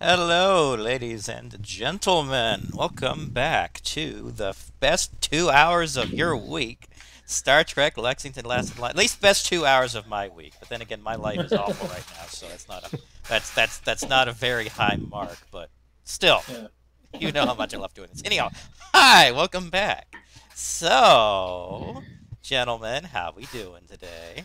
Hello, ladies and gentlemen. Welcome back to the best two hours of your week. Star Trek Lexington lasted at least best two hours of my week. But then again, my life is awful right now, so that's not a that's that's that's not a very high mark. But still, yeah. you know how much I love doing this. Anyhow, hi, welcome back. So, gentlemen, how we doing today?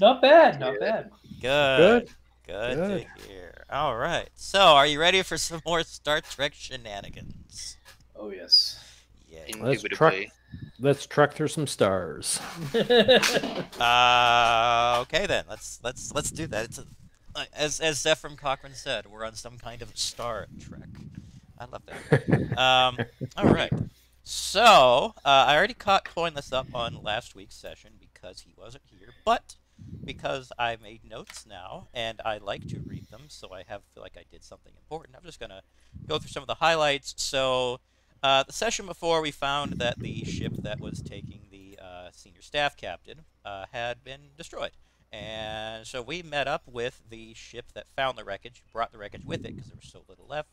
Not bad, not bad. Good. Good. Good, Good. to hear. All right. So, are you ready for some more Star Trek shenanigans? Oh yes. Yeah. Let's trek. Let's trek through some stars. uh, okay then. Let's let's let's do that. It's a, as as Zefram Cochrane said, we're on some kind of Star Trek. I love that. um, all right. So uh, I already caught pulling this up on last week's session because he wasn't here, but because I made notes now and I like to read them, so I have feel like I did something important. I'm just gonna go through some of the highlights. So, uh, the session before, we found that the ship that was taking the uh, senior staff captain uh, had been destroyed, and so we met up with the ship that found the wreckage, brought the wreckage with it because there was so little left.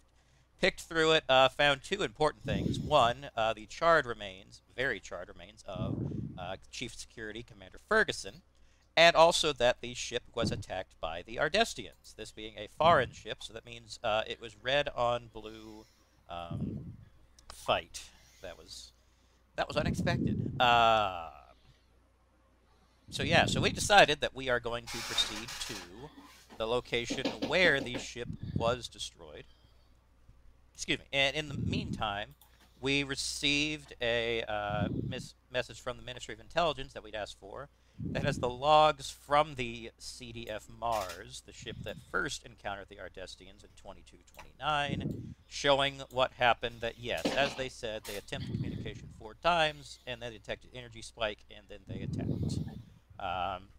Picked through it, uh, found two important things. One, uh, the charred remains, very charred remains of uh, Chief Security Commander Ferguson, and also that the ship was attacked by the Ardestians. This being a foreign ship, so that means uh, it was red on blue um, fight. That was that was unexpected. Uh, so yeah, so we decided that we are going to proceed to the location where the ship was destroyed. Excuse me. And in the meantime, we received a uh, message from the Ministry of Intelligence that we'd asked for that has the logs from the CDF Mars, the ship that first encountered the Ardestians in 2229, showing what happened that, yes, as they said, they attempted communication four times, and they detected energy spike, and then they attacked. Um,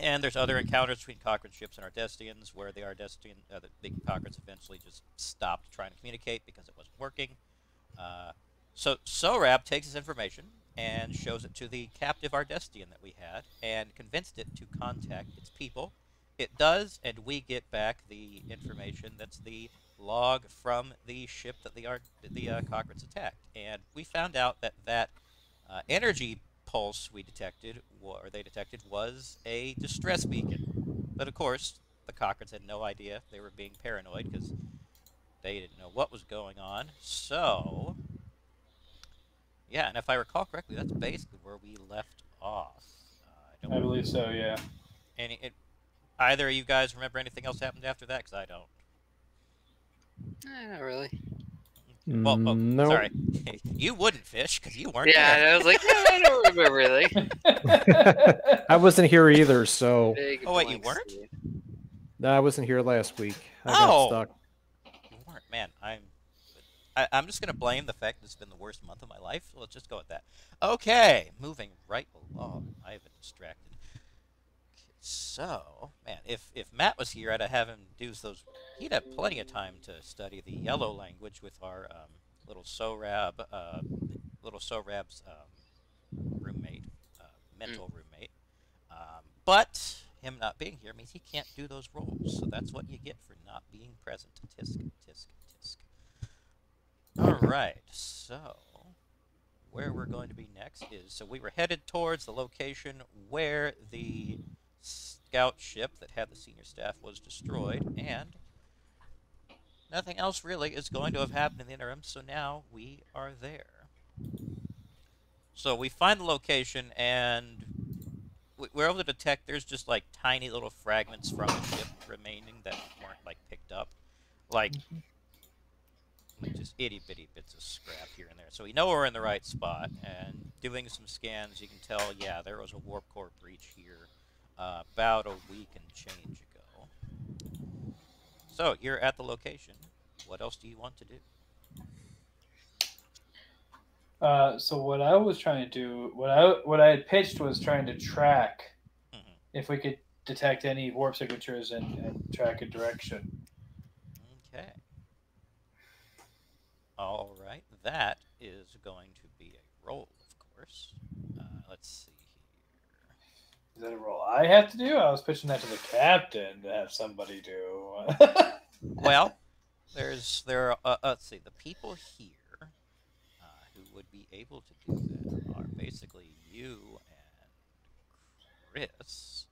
and there's other encounters between Cochrane ships and Ardestians, where the Ardestian, uh, the, Cochranes eventually just stopped trying to communicate because it wasn't working. Uh, so SORAB takes this information and shows it to the captive Ardestian that we had and convinced it to contact its people. It does, and we get back the information that's the log from the ship that the Ar- the uh, attacked, and we found out that that uh, energy pulse we detected, or they detected, was a distress beacon. But of course, the Cochranes had no idea; they were being paranoid because they didn't know what was going on. So yeah, and if I recall correctly, that's basically where we left off. Uh, I I don't. believe so. Yeah. Any, it, either of you guys remember anything else happened after that? Because I don't. Eh, not really. Well, oh, Mm, nope. sorry. you wouldn't fish because you weren't Yeah, there. and I was like, "Yeah, I don't remember anything. I wasn't here either, so Big Oh, wait, you blank weren't? no, I wasn't here last week. I Oh! got stuck. You weren't, man. I'm. I, I'm just gonna blame the fact that it's been the worst month of my life. So let's just go with that. Okay, moving right along. I've been distracted. Okay, So, man, if if Matt was here, I'd have him do those. He'd have plenty of time to study the yellow language with our um, little Sorab, uh, little Sorab's um, roommate, uh, mental roommate. Um, but him not being here means he can't do those roles. So that's what you get for not being present. Tisk, tisk, tisk. All right. So, where we're going to be next is so we were headed towards the location where the scout ship that had the senior staff was destroyed, and nothing else really is going to have happened in the interim. So now we are there. So we find the location, and we- we're able to detect there's just like tiny little fragments from the ship remaining that weren't like picked up, like like just itty bitty bits of scrap here and there. So we know we're in the right spot, and doing some scans, you can tell, yeah, there was a warp core breach here uh, about a week and change ago. So you're at the location. What else do you want to do? Uh, so what I was trying to do, what I what I had pitched was trying to track Mhm. if we could detect any warp signatures and, and track a direction. Okay. All right. That is going to be a roll, of course. Uh, let's see here. Is that a roll I have to do? I was pitching that to the captain to have somebody do. Well, there's there. Are, uh, let's see. The people here uh, who would be able to do that are basically you and Chris.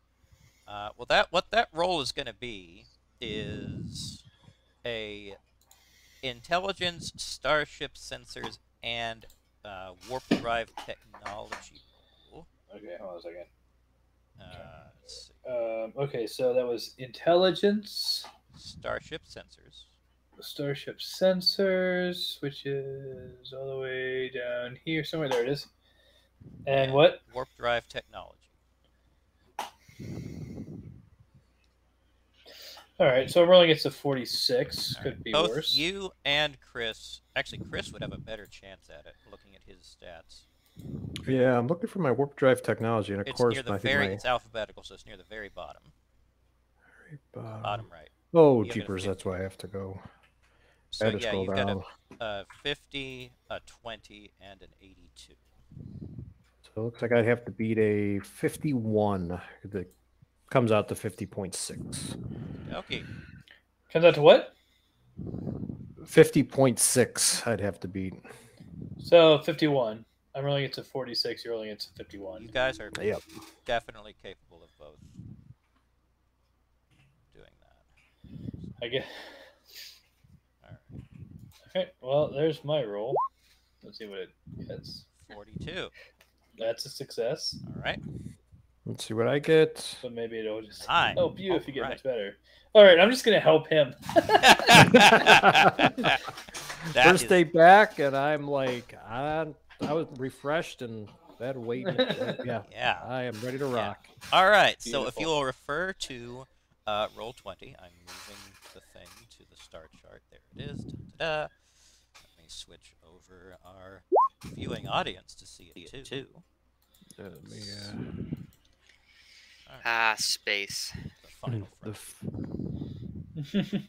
Uh, well, that what that roll is going to be is a intelligence, starship sensors, and uh, warp drive technology roll. okay, hold on a second. Uh. Um, okay, so that was intelligence, Starship sensors. starship sensors, which is all the way down here somewhere. There it is. And what? Warp drive technology. All right, so I'm rolling against a 46. All Could right. be Both worse. you and Chris. Actually, Chris would have a better chance at it looking at his stats. Yeah, I'm looking for my warp drive technology, and of It's course, near the I think very. my It's alphabetical, so it's near the very bottom. bottom- Bottom right. Oh, You jeepers! That's why I have to go. I So had to yeah, scroll you've down. got a, a 50, a 20, and an 82. So it looks like I'd have to beat a 51 that comes out to 50.6. Okay. Comes out to what? 50.6 I'd have to beat. So 51. I'm rolling it to 46. You're rolling it to 51. You guys are Yep. definitely capable of both doing that. I guess. All right. Okay, well, there's my roll. Let's see what it gets. 42. That's a success, All right. Let's see what I get. but maybe it'll just Nine. help you if you get Alright. much better. All right, I'm just gonna help him. That First is- day back, and I'm like, I, I was refreshed and that weight. yeah, Yeah. I am ready to Yeah. rock. All right. So if you will refer to uh, roll 20, I'm moving the thing to the star chart. There it is. Da-da-da. Let me switch over our viewing audience to see it too. Let me, Ah, space. The final uh, the f-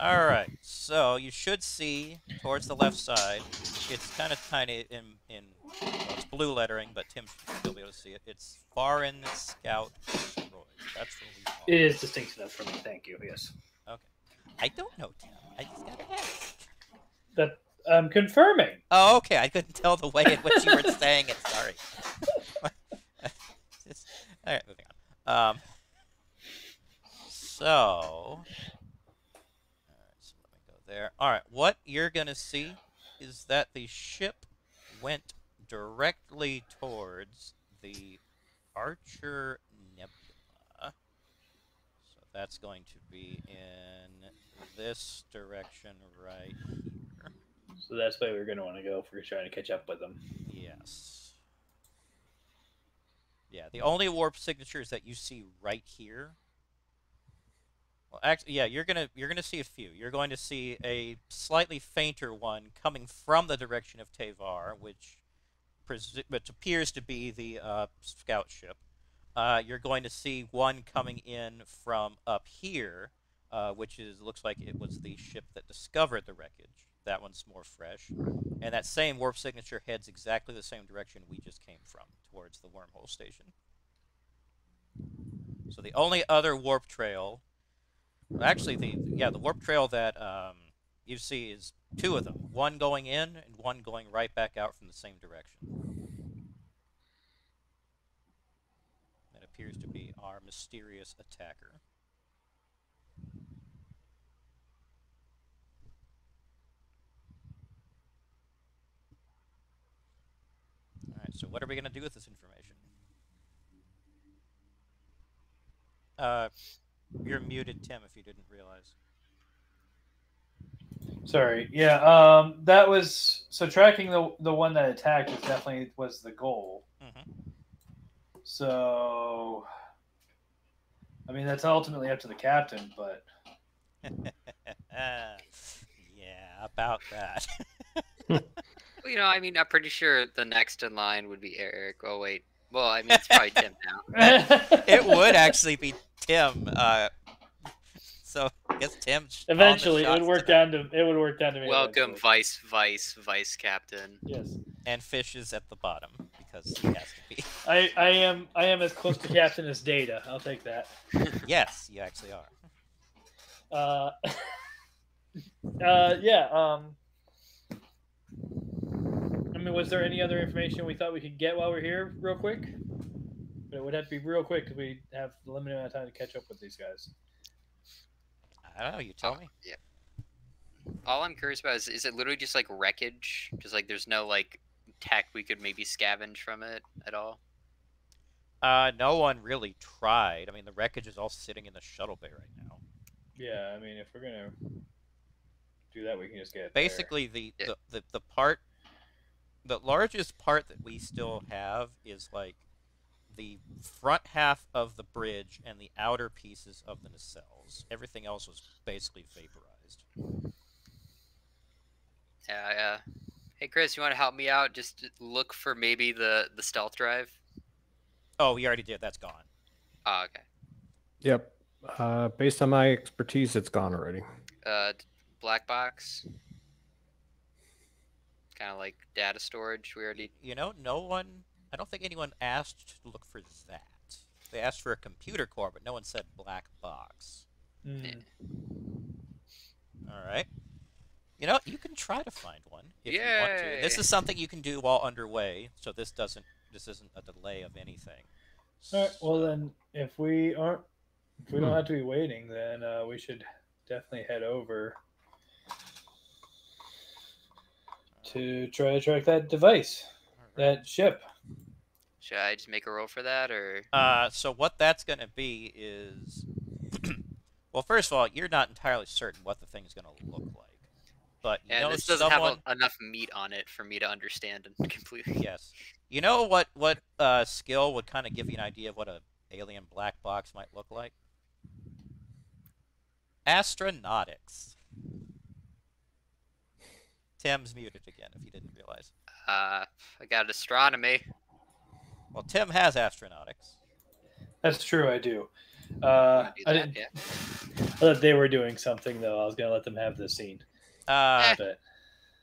All right. So you should see towards the left side. It's kind of tiny in in well, it's blue lettering, but Tim should still be able to see it. It's foreign scout destroyed. That's where we are. it is distinct enough for me. Thank you. Yes. Okay. I don't know, Tim. I just gotta ask. That I'm confirming. Oh, okay. I couldn't tell the way in which you were saying it. Sorry. All right, moving on. Um, so, all right, so let me go there. All right, what you're gonna see is that the ship went directly towards the Archer Nebula. So that's going to be in this direction right here. So that's where we're going to want to go if we're trying to catch up with them. Yes. Yeah, the only warp signatures that you see right here. Well, actually, yeah, you're gonna you're gonna see a few. You're going to see a slightly fainter one coming from the direction of Tavar, which, which appears to be the uh, scout ship. Uh, you're going to see one coming in from up here, uh, which is looks like it was the ship that discovered the wreckage. That one's more fresh, and that same warp signature heads exactly the same direction we just came from, towards the wormhole station. So the only other warp trail, well, actually, the yeah, the warp trail that um, you see is two of them. One going in and one going right back out from the same direction. That appears to be our mysterious attacker. Alright, so what are we going to do with this information? Uh, you're muted, Tim, if you didn't realize. Sorry. Yeah. Um. That was so tracking the the one that attacked was definitely was the goal. Mhm. So. I mean, that's ultimately up to the captain, but yeah, about that. Well, you know, I mean, I'm pretty sure the next in line would be Eric. Oh wait, well, I mean, it's probably Tim now. it would actually be Tim. Uh, so I guess Tim. sh- calling the eventually it would work down to it would work down to me. Welcome, eventually. vice, vice, vice captain. Yes, And Fish is at the bottom because he has to be. I I am I am as close to captain as Data. I'll take that. yes, you actually are. Uh, uh, yeah. Um, I mean, was there any other information we thought we could get while we're here, real quick? But it would have to be real quick because we have a limited amount of time to catch up with these guys. I don't know. You tell me. Yeah. All I'm curious about is, is it literally just like wreckage? Just like there's no like tech we could maybe scavenge from it at all? Uh, no one really tried. I mean, the wreckage is all sitting in the shuttle bay right now. Yeah, I mean, if we're gonna do that, we can just get it there. Basically, the, Yeah. the, the, the part, the largest part that we still have is like the front half of the bridge and the outer pieces of the nacelles. Everything else was basically vaporized. Yeah. yeah. Hey, Chris, you want to help me out? Just look for maybe the the stealth drive. Oh, we already did. That's gone. Oh, okay. Yep. Uh, based on my expertise, it's gone already. Uh, black box. Kind of like data storage. We already. You know, no one. I don't think anyone asked to look for that. They asked for a computer core, but no one said black box. Mm. All right. You know, you can try to find one if you want to. This is something you can do while underway, so this doesn't. This isn't a delay of anything. All right. Well, then, if we aren't, if we don't Hmm. have to be waiting, then uh, we should definitely head over to try to track that device, All right. that ship. Should I just make a roll for that, or Uh, so what that's going to be is, well, first of all, you're not entirely certain what the thing is going to look like, but you and know this doesn't someone. have a, enough meat on it for me to understand and completely. Yes, you know what what uh, skill would kind of give you an idea of what a alien black box might look like. Astronautics. Tim's muted again, if you didn't realize. Uh, I got astronomy. Well, Tim has astronautics. That's true. I do. Uh, wanna do I didn't. Yeah. I thought they were doing something though. I was gonna let them have the scene. Uh, But,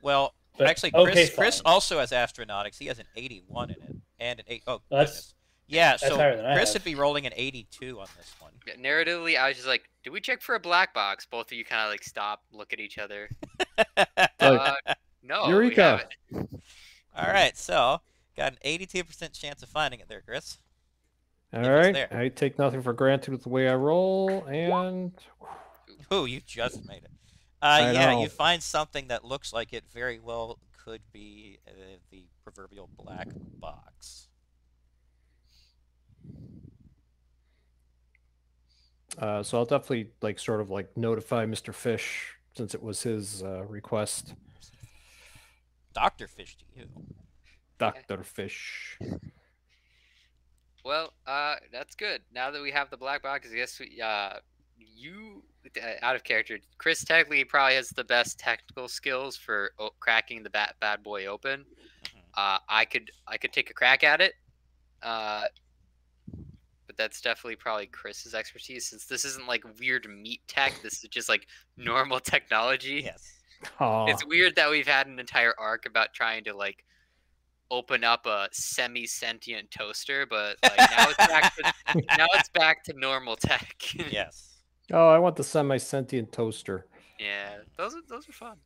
well, but actually, Chris, okay, Chris also has astronautics. He has an 81 in it, and an eight. eight oh That's- goodness. Yeah, that's so higher than I Chris would be rolling an 82 on this one. Yeah, Narratively, I was just like, "Did we check for a black box?" Both of you kind of like stop, look at each other. Uh, no, Eureka! haven't. All right, so got an 82% chance of finding it there, Chris. All it's right. I take nothing for granted with the way I roll, and Ooh, you just made it. Uh, yeah, know. you find something that looks like it very well could be uh, the proverbial black box. Uh, so I'll definitely like sort of like notify Mr. Fish since it was his uh, request. Doctor Fish to you. Doctor Fish. Well, uh, that's good. Now that we have the black box, I guess we, uh, you uh, out of character. Chris technically probably has the best technical skills for o- cracking the bad bad boy open. Mhm. Uh, I could I could take a crack at it, uh, but that's definitely probably Chris's expertise since this isn't like weird meat tech. This is just like normal technology. Yes. Oh, It's weird that we've had an entire arc about trying to like open up a semi-sentient toaster, but like now it's back to now it's back to normal tech. Yes. oh, I want the semi-sentient toaster. yeah, those are those are fun.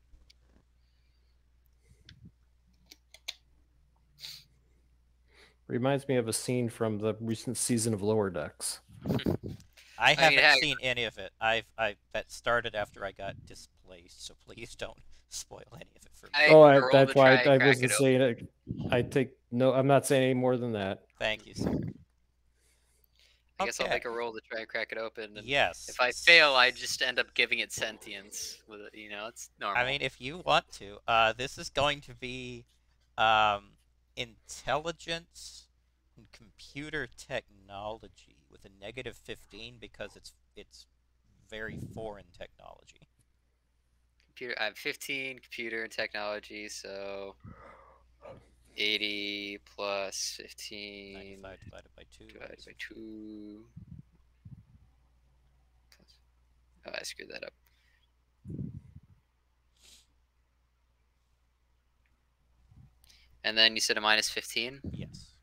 Reminds me of a scene from the recent season of Lower Decks. I I haven't mean, seen any of it. I've I that started after I got displaced, so please don't spoil any of it for me. I oh, I, that's why try I, wasn't it saying it. I take no. I'm not saying any more than that. Thank you, sir. I guess I'll make a roll to try and crack it open. And Yes. If I fail, I just end up giving it sentience. With it, you know, it's normal. I mean, if you want to, uh, this is going to be um, intelligence and computer technology with a negative 15 because it's it's very foreign technology. computer. I have 15 computer and technology, so 80 plus 15 95 divided by 2. divided by two. plus- Oh, I screwed that up. And then you said a minus 15? Yes.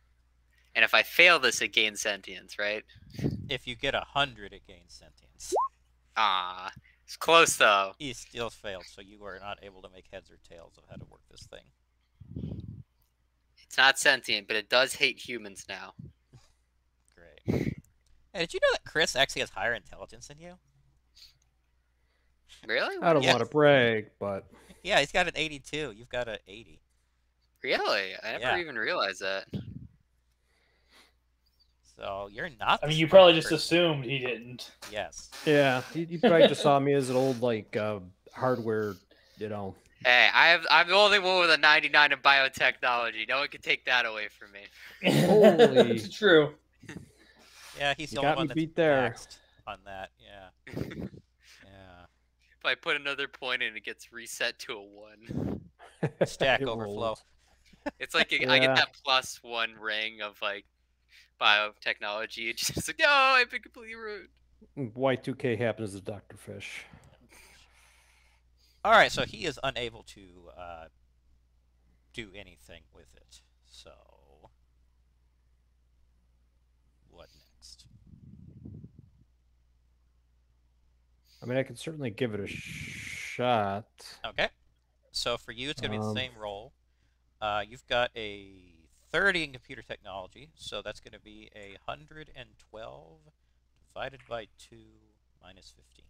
And if I fail this, it gains sentience, right? If you get a 100, it gains sentience. Ah, it's close though. You still failed, so you are not able to make heads or tails of how to work this thing. It's not sentient, but it does hate humans now. Great. Hey, did you know that Chris actually has higher intelligence than you? Really? I don't Yes. want to brag, but Yeah, he's got an 82. You've got an 80. Really? I never Yeah. even realized that. So you're not. I mean, you smart probably just person. assumed he didn't. Yes. yeah, you, you probably just saw me as an old like uh, hardware, you know. Hey, I have I'm the only one with a 99 in biotechnology. No one can take that away from me. Holy- it's true. Yeah, he's You the only got one me that's beat there. on that. Yeah. Yeah. If I put another point in, it gets reset to a one. Stack overflow. rolls. It's like I get that plus one ring of like biotechnology. It's just like, no, I've been completely rude. Y2K happens to Dr. Fish. All right, so he is unable to uh, do anything with it. So, what next? I mean, I can certainly give it a shot. Okay. So for you, it's going to be Um, the same roll. Uh, you've got a 30 in computer technology, so that's going to be a 112 divided by 2 minus 15.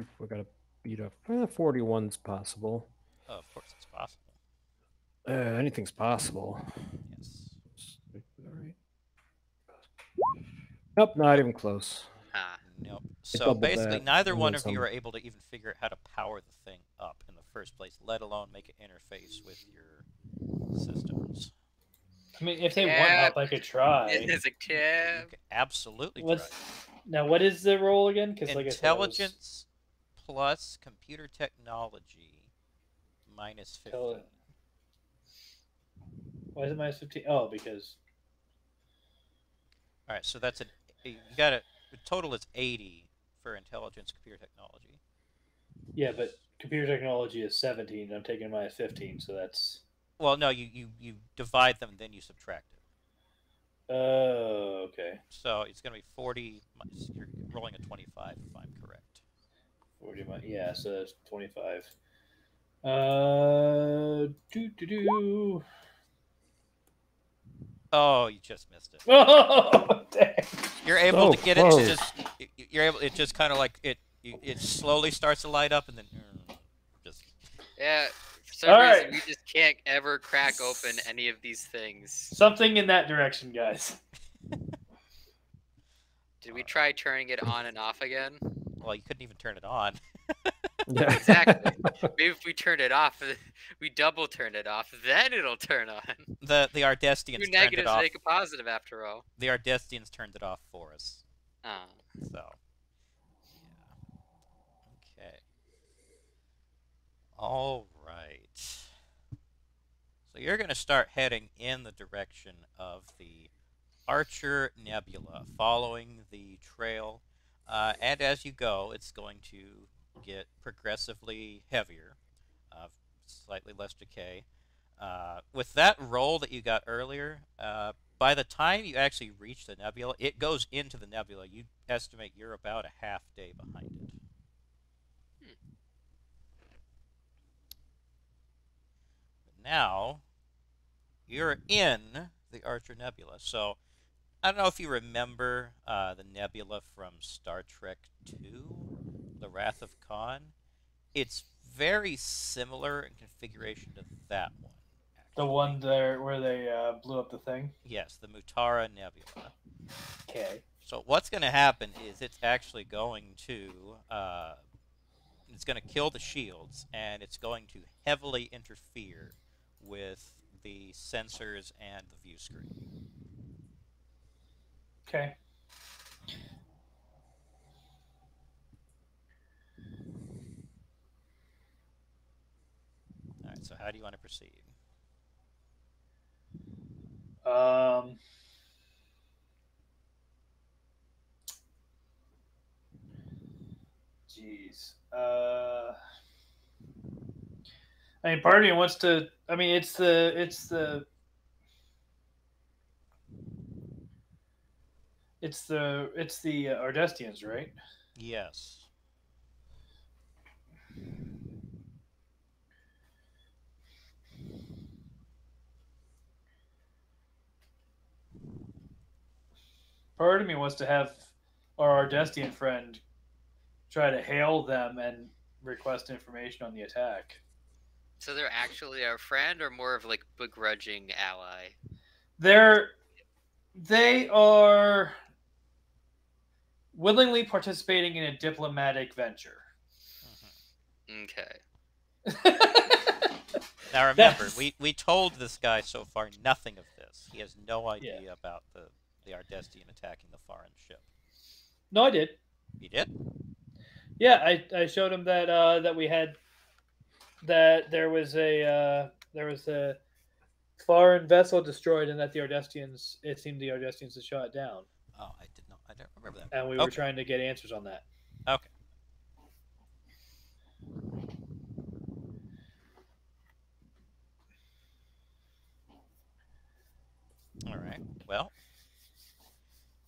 Oof, we gotta beat up. Eh, 41's possible. Oh, of course, it's possible. Uh, anything's possible. Yes. Alright. Nope, not even close. Ah, Nope. So basically, that, neither one then of you are able to even figure out how to power the thing up in the first place, let alone make an interface with your systems. I mean, if they want Yeah. help, I could try. There's a You cab. absolutely What's try. now? What is the roll again? Because like I was- Intelligence plus computer technology minus 15. Tele- Why is it minus fifteen? Oh, because All right, so that's a you got a the total is 80 for intelligence computer technology. yeah, but computer technology is seventeen. and I'm taking my minus fifteen, so that's Well, no, you you you divide them then you subtract it. oh okay. So it's going to be 40 you're rolling a 25 if I'm correct. Forty mi- yeah, so that's twenty five. Uh, do do do. Oh, you just missed it. Oh, dang. You're able So to get it to just y- y- you're able it just kind of like it it slowly starts to light up and then just Yeah, for some All reason, right. we just can't ever crack open any of these things. Something in that direction, guys. Did we try turning it on and off again? Well, you couldn't even turn it on. Yeah. Exactly. Maybe if we turn it off, we double turn it off, then it'll turn on. The the Two Ardestians turned it negatives off. make a positive after all. The Ardestians turned it off for us. Oh. So, yeah. Okay. All right. So you're going to start heading in the direction of the Archer Nebula, following the trail. Uh, and as you go, it's going to get progressively heavier, uh, slightly less decay. Uh, with that roll that you got earlier, uh, by the time you actually reach the nebula, it goes into the nebula. You estimate you're about a half day behind it. Now, you're in the Archer Nebula. So, I don't know if you remember uh, the nebula from Star Trek II, The Wrath of Khan. It's very similar in configuration to that one. The one there where they uh, blew up the thing. Yes, the Mutara Nebula. Okay. So what's going to happen is it's actually going to uh, it's going to kill the shields, and it's going to heavily interfere with the sensors and the view screen. Okay. All right. So how do you want to proceed? Um. Jeez. Uh. I mean, part of me wants to. I mean, it's the it's the it's the it's the uh, Ardestians, right? Yes. Part of me wants to have our Ardestian friend try to hail them and request information on the attack. So they're actually our friend, or more of like begrudging ally? They're they are willingly participating in a diplomatic venture. Mhm. Okay. Now remember, That's- we, we told this guy so far nothing of this. He has no idea Yeah. about the the Ardestian attacking the foreign ship. no, I did. He did. Yeah, I, I showed him that uh, that we had that there was a uh, there was a foreign vessel destroyed and that the Ardestians it seemed the Ardestians had shot it down Oh, I did not. I don't remember that. and we were trying to get answers on that. Okay. All right. Well,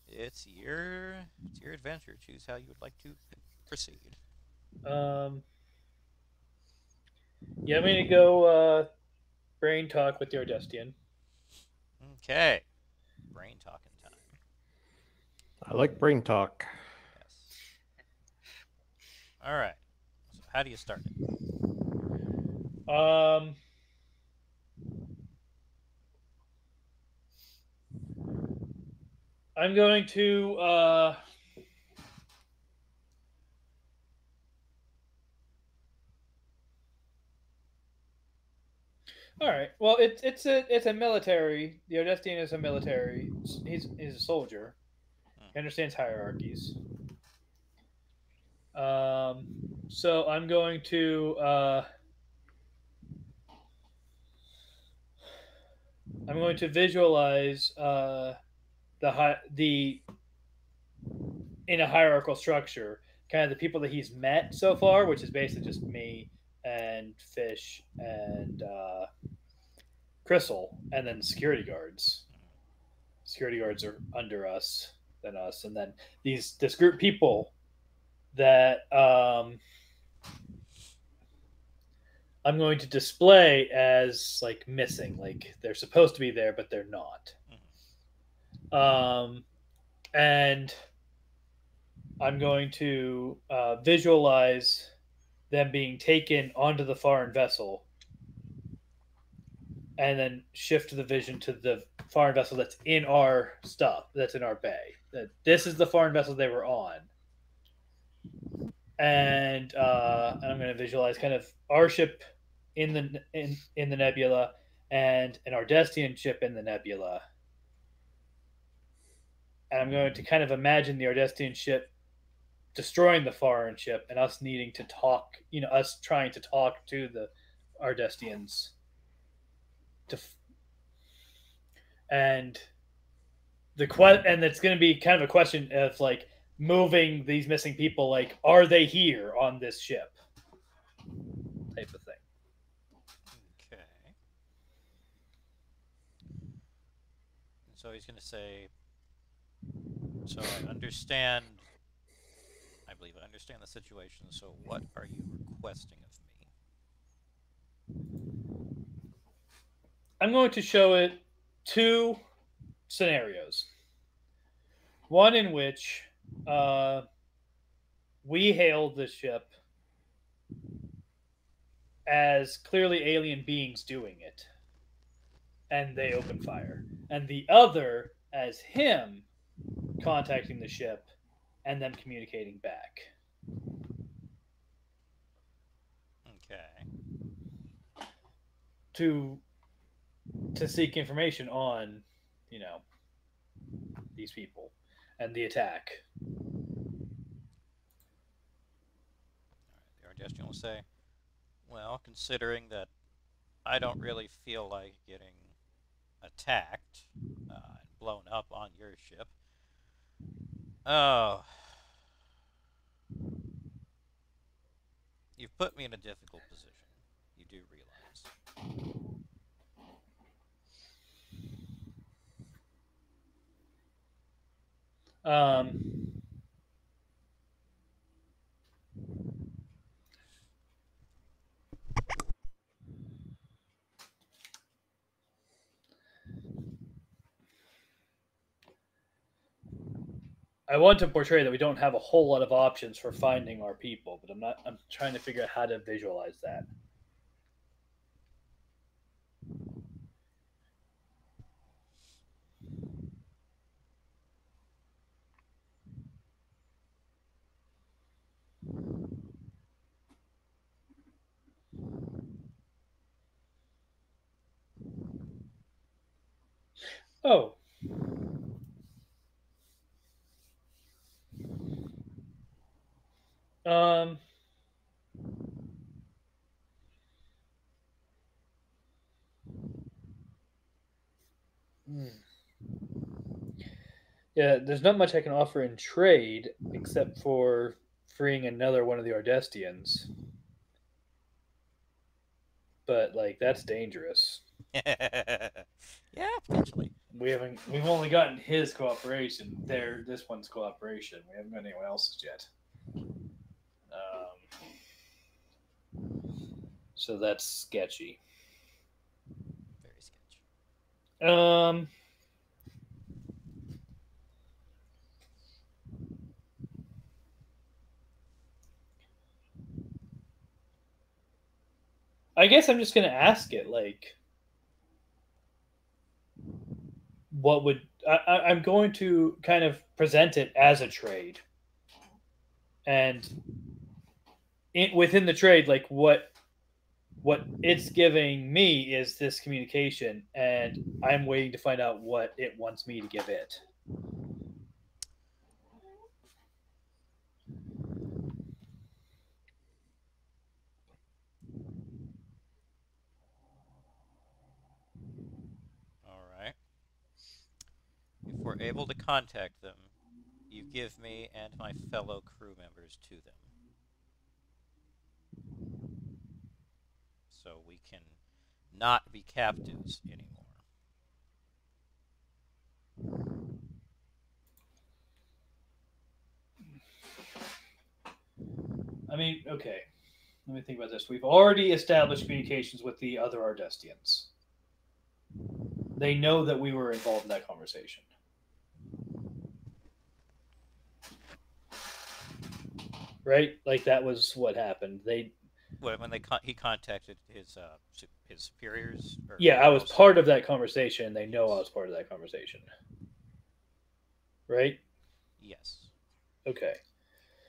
it's your it's your adventure. Choose how you would like to proceed. Um, yeah, I'm gonna go uh, brain talk with the Ardestian. Okay. Brain talking time. I like brain talk. Yes. All right. So how do you start it? Um, I'm going to. Uh, all right. Well, it's it's a it's a military. The Ardestian is a military. He's he's a soldier. He understands hierarchies. Um. So I'm going to. Uh, I'm going to visualize uh, the hi- the in a hierarchical structure, kind of the people that he's met so far, which is basically just me and Fish and uh, Crystal, and then security guards. Security guards are under us than us, and then these this group people that um, I'm going to display as like missing, like they're supposed to be there, but they're not. Um, and I'm going to uh, visualize them being taken onto the foreign vessel and then shift the vision to the foreign vessel that's in our stuff, that's in our bay. That this is the foreign vessel they were on, and uh, and I'm going to visualize kind of our ship in the in in the nebula and an Ardestian ship in the nebula. And I'm going to kind of imagine the Ardestian ship destroying the foreign ship and us needing to talk, you know, us trying to talk to the Ardestians and the que- and it's going to be kind of a question of like moving these missing people like are they here on this ship type of thing Okay. So he's going to say, so I understand, I believe I understand the situation, so what are you requesting of me? I'm going to show it two scenarios. One in which uh, we hailed the ship as clearly alien beings doing it and they open fire. And the other as him contacting the ship and them communicating back. Okay. to to seek information on you know these people and the attack the Ardestian will say, well, considering that I don't really feel like getting attacked uh, and blown up on your ship. Oh. You've put me in a difficult position. You do realize. Um I want to portray that we don't have a whole lot of options for finding our people, but I'm not. I'm trying to figure out how to visualize that. Oh. Um. hmm. Yeah, there's not much I can offer in trade except for freeing another one of the Ardestians. But like that's dangerous. yeah, potentially. We haven't we've only gotten his cooperation. There this one's cooperation. We haven't got anyone else's yet. Um, so that's sketchy. Very sketchy. Um I guess I'm just gonna ask it like what would I, I'm going to kind of present it as a trade. And in, within the trade like what what it's giving me is this communication and i'm waiting to find out what it wants me to give it All right. If we're able to contact them, you give me and my fellow crew members to them. So we can not be captives anymore. i mean okay let me think about this we've already established communications with the other ardestians they know that we were involved in that conversation right like that was what happened they When they con- he contacted his uh, his superiors? Or Yeah, I was part of that conversation. They know I was part of that conversation. Right? Yes. Okay.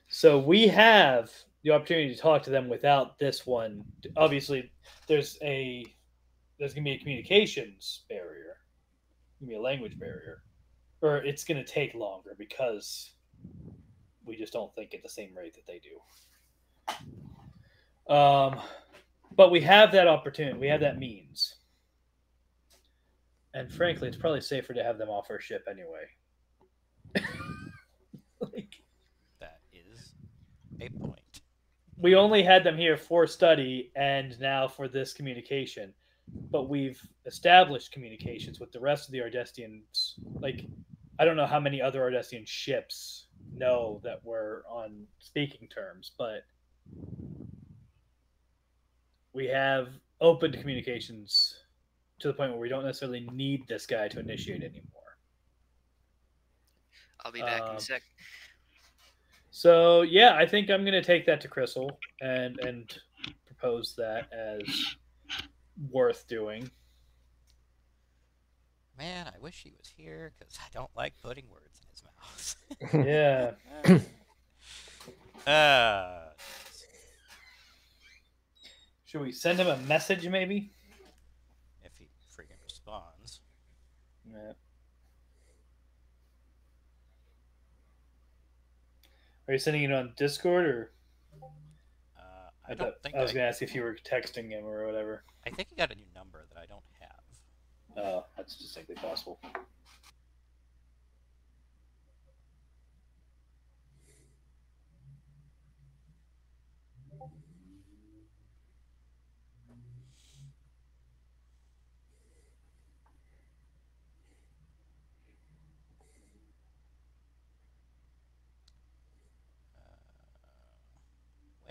So we have the opportunity to talk to them without this one. Obviously, there's a there's gonna be a communications barrier, gonna be a language barrier, or it's gonna take longer because we just don't think at the same rate that they do. Um, but we have that opportunity. We have that means. And frankly, it's probably safer to have them off our ship anyway. like, That is a point. we only had them here for study and now for this communication but we've established communications with the rest of the ardestians like i don't know how many other ardestian ships know that we're on speaking terms but we have opened communications to the point where we don't necessarily need this guy to initiate anymore I'll be back in Um, a sec. So yeah, I think I'm gonna take that to Crystal and and propose that as worth doing. Man, I wish he was here because I don't like putting words Yeah. uh, Should we send him a message maybe? if he freaking responds. Yeah. Are you sending it on Discord or Uh, I, I, thought, think I was I, gonna ask if you were texting him or whatever. I think he got a new number that I don't have. Oh, that's distinctly possible.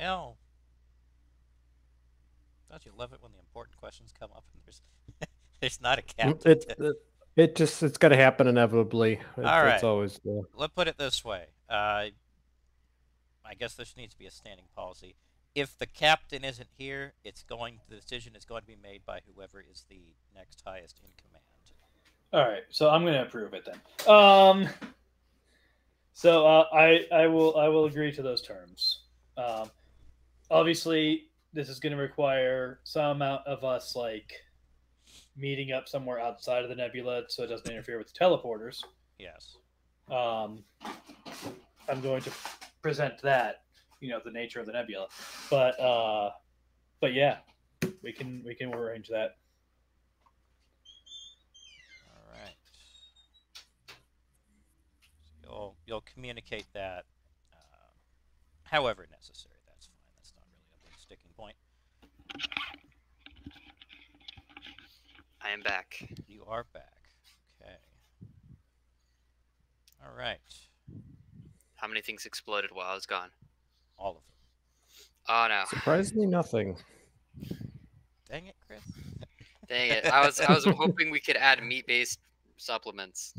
Well, don't you love it when the important questions come up and there's there's not a captain? It, to- it it just it's got to happen inevitably. It, All That's right. always the Let's put it this way. Uh, I guess this needs to be a standing policy. If the captain isn't here, it's going. The decision is going to be made by whoever is the next highest in command. All right, so I'm going to approve it then. Um, so uh, I I will I will agree to those terms. Um, obviously, this is going to require some amount of us like meeting up somewhere outside of the nebula, so it doesn't interfere with the teleporters. Yes. Um, I'm going to present that, you know, the nature of the nebula, but uh, but yeah, we can we can arrange that. All right. So you'll you'll communicate that, uh, however necessary. That's fine. That's not really a big sticking point. I am back. You are back. Okay. All right. How many things exploded while I was gone? All of them. Oh no! surprisingly nothing. Dang it, Chris. Dang it! I was I was hoping we could add meat-based supplements.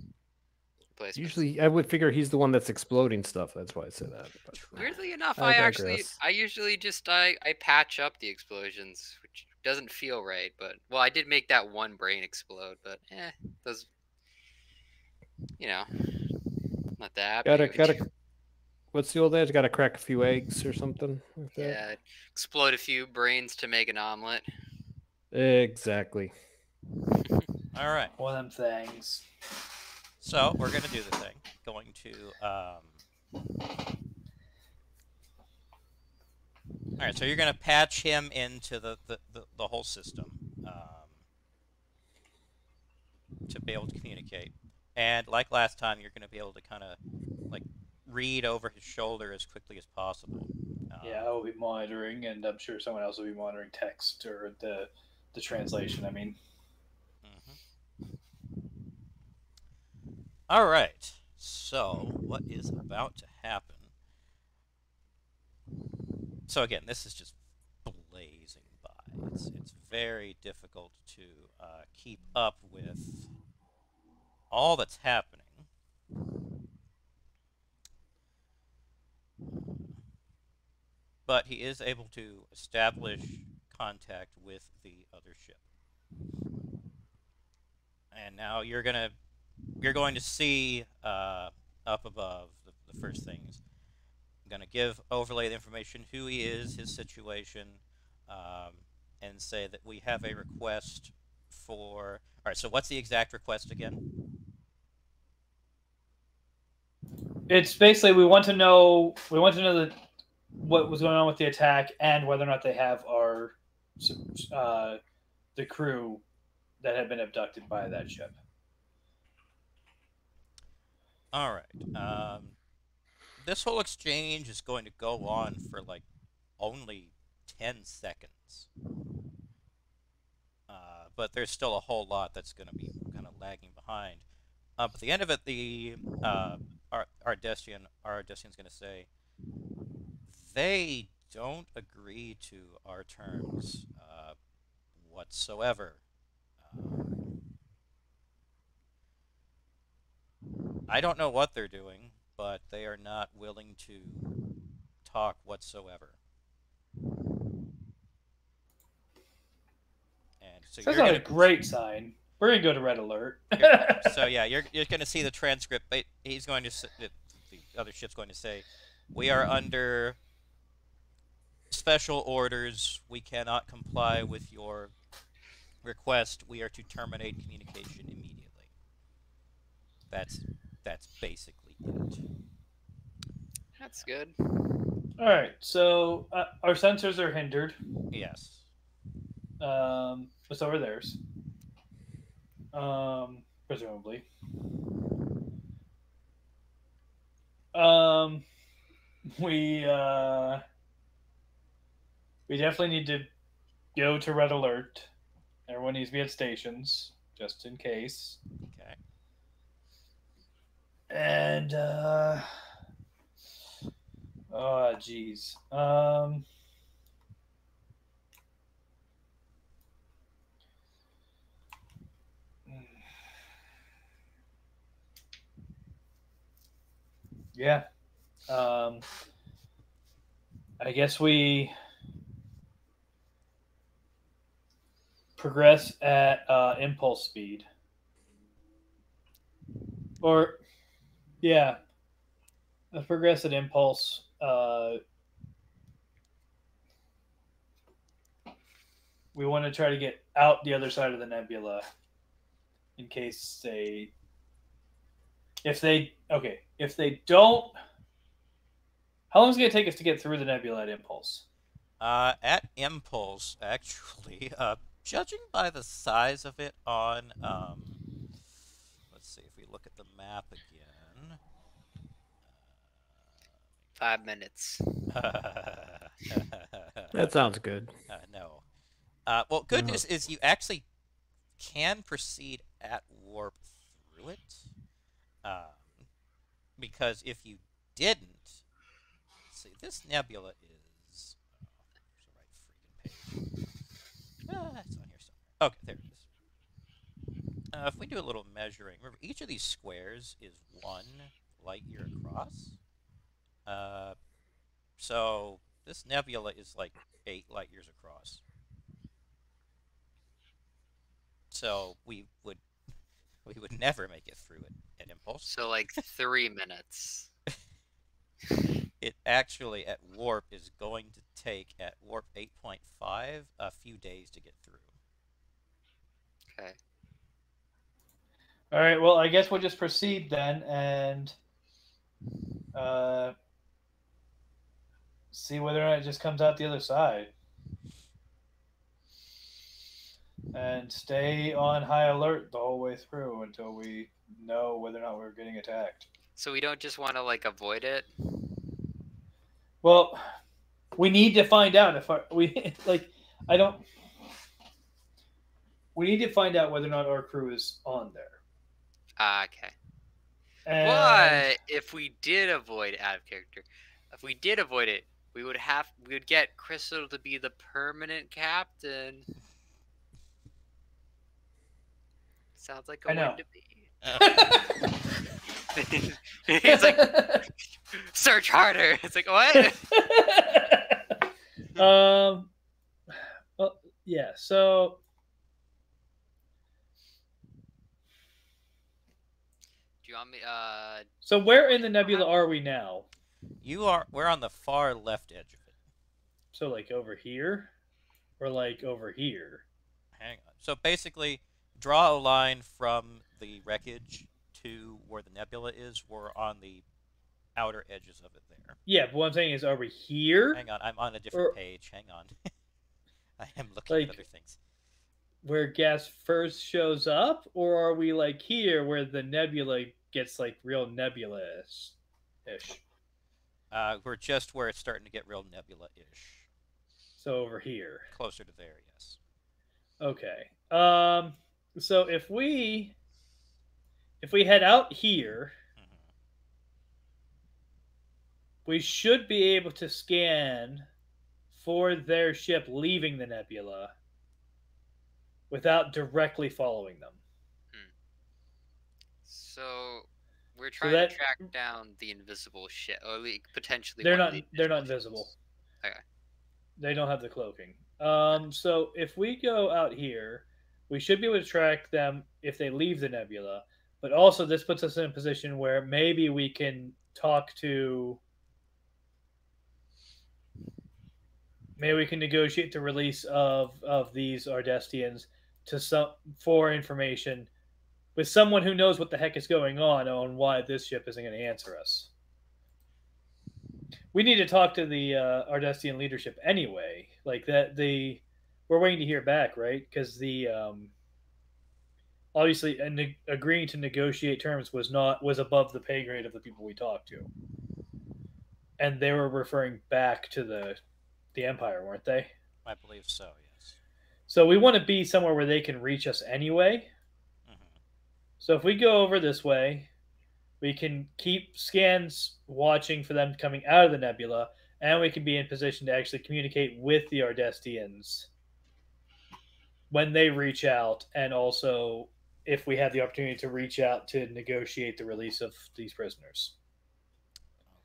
Replacements. Usually, I would figure he's the one that's exploding stuff. That's why I say that. but- Weirdly enough, I I, actually. I usually just I I patch up the explosions, which doesn't feel right. But well, I did make that one brain explode, but eh, those, you know, not that. Gotta gotta. What's the old adage? Got to crack a few eggs or something like that. Yeah, explode a few brains to make an omelet. Exactly. All right. One of them things. So we're gonna do the thing. Going to um. All right. So you're gonna patch him into the the, the, the whole system um, to be able to communicate, and like last time, you're gonna be able to kind of like read over his shoulder as quickly as possible. Um, Yeah, I will be monitoring, and I'm sure someone else will be monitoring text or the the translation. I mean, All right. So, what is about to happen? So again, this is just blazing by. It's it's very difficult to uh, keep up with all that's happening. But he is able to establish contact with the other ship. And now you're gonna you're going to see uh, up above the, the first things. I'm gonna give overlay the information who he is, his situation, um, and say that we have a request for. All right. So what's the exact request again? It's basically we want to know we want to know the, what was going on with the attack and whether or not they have our uh, the crew that had been abducted by that ship. All right. Um, this whole exchange is going to go on for like only 10 seconds. Uh, but there's still a whole lot that's going to be kind of lagging behind. Uh, but at the end of it, the uh, Ardestian, our Ardestian's going to say they don't agree to our terms uh, whatsoever. Um, I don't know what they're doing, but they are not willing to talk whatsoever. And so That's you're not gonna, a great sign. We're gonna go to red alert. so yeah, you're you're going to see the transcript. But he's going to the other ship's going to say, "We are under special orders. We cannot comply with your request. We are to terminate communication immediately." That's that's basically it. That's good. All right, so uh, our sensors are hindered. Yes. Um, but so are theirs. Um, presumably. Um, we uh, we definitely need to go to red alert. Everyone needs to be at stations just in case. Okay. And uh, oh, jeez. Um. Yeah. Um, I guess we progress at uh, impulse speed. Or, yeah, let's impulse. Uh, we want to try to get out the other side of the nebula in case they if they okay if they don't how long is it going to take us to get through the nebula at impulse Uh, at Impulse, actually, uh, judging by the size of it on, um, let's see if we look at the map again. Five minutes. That sounds good. Uh, no. Uh, well, good No. news is you actually can proceed at warp through it. Um, because if you didn't, let's see, this nebula is. Oh, the right freaking page. Ah, it's on here somewhere. Okay, there it is. Uh, if we do a little measuring, remember each of these squares is one light year across. Uh, so this nebula is like eight light years across. So we would we would never make it through it at impulse. So like three minutes. It actually at warp is going to take at warp 8.5 a few days to get through. Okay. all right well i guess we'll just proceed then and uh, see whether or not it just comes out the other side and stay on high alert the whole way through until we know whether or not we're getting attacked So we don't just want to like avoid it. Well, we need to find out if our, we like. I don't. We need to find out whether or not our crew is on there. Ah, okay. And But if we did avoid out of character, if we did avoid it, we would have we would get Crystal to be the permanent captain. Sounds like a I know. win to me. He's like, search harder. It's like what? um, well, yeah. So Do you want me? Uh, so where in the nebula are we now? You are. We're on the far left edge of it. So like over here, or like over here? Hang on. So basically, draw a line from the wreckage to where the nebula is. We're on the outer edges of it there. Yeah, but what I'm saying is, are we here? Hang on. I'm on a different Or- page. Hang on. I am looking Like- at other things. where gas first shows up, or are we like here where the nebula gets like real nebulous ish? Uh, we're just where it's starting to get real nebula-ish. So over here. Closer to there, yes. Okay. Um so if we if we head out here, Mhm. we should be able to scan for their ship leaving the nebula without directly following them. so we're trying that- to track down the invisible ship, or potentially. They're not- the they're not invisible. Okay. They don't have the cloaking. Um, so if we go out here, we should be able to track them if they leave the nebula. But also, this puts us in a position where maybe we can talk to. Maybe we can negotiate the release of of these Ardestians to some for information with someone who knows what the heck is going on on why this ship isn't going to answer us. We need to talk to the uh, Ardestian leadership anyway. Like that, the we're waiting to hear back, right? Because the um, obviously ne- agreeing to negotiate terms was not was above the pay grade of the people we talked to, and they were referring back to the the Empire, weren't they? I believe so, yes. So we want to be somewhere where they can reach us anyway. So if we go over this way, we can keep scans watching for them coming out of the nebula, and we can be in position to actually communicate with the Ardestians when they reach out, and also if we have the opportunity to reach out to negotiate the release of these prisoners.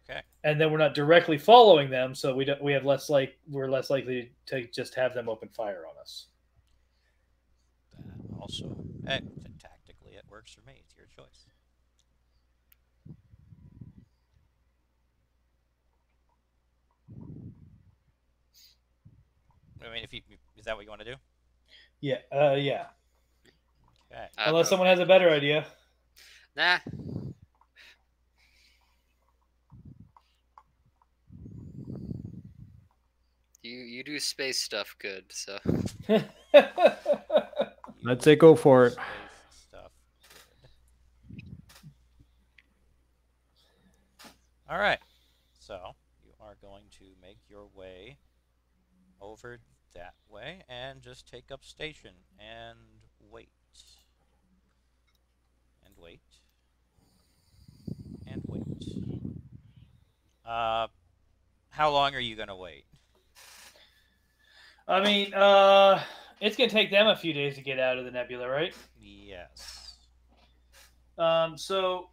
Okay. And then we're not directly following them, so we don't we have less like we're less likely to just have them open fire on us. That also, it works for me. It's your choice. I mean, if you is that what you want to do? Yeah, uh, yeah. Okay. Uh, Unless no. someone has a better idea. Nah. You you do space stuff good, so I'd say go for it. Space Stuff. Good. All right. So you are going to make your way over that way and just take up station and wait. And wait. And wait. Uh, how long are you going to wait? I mean, uh, it's gonna take them a few days to get out of the nebula, right? Yes. Um, so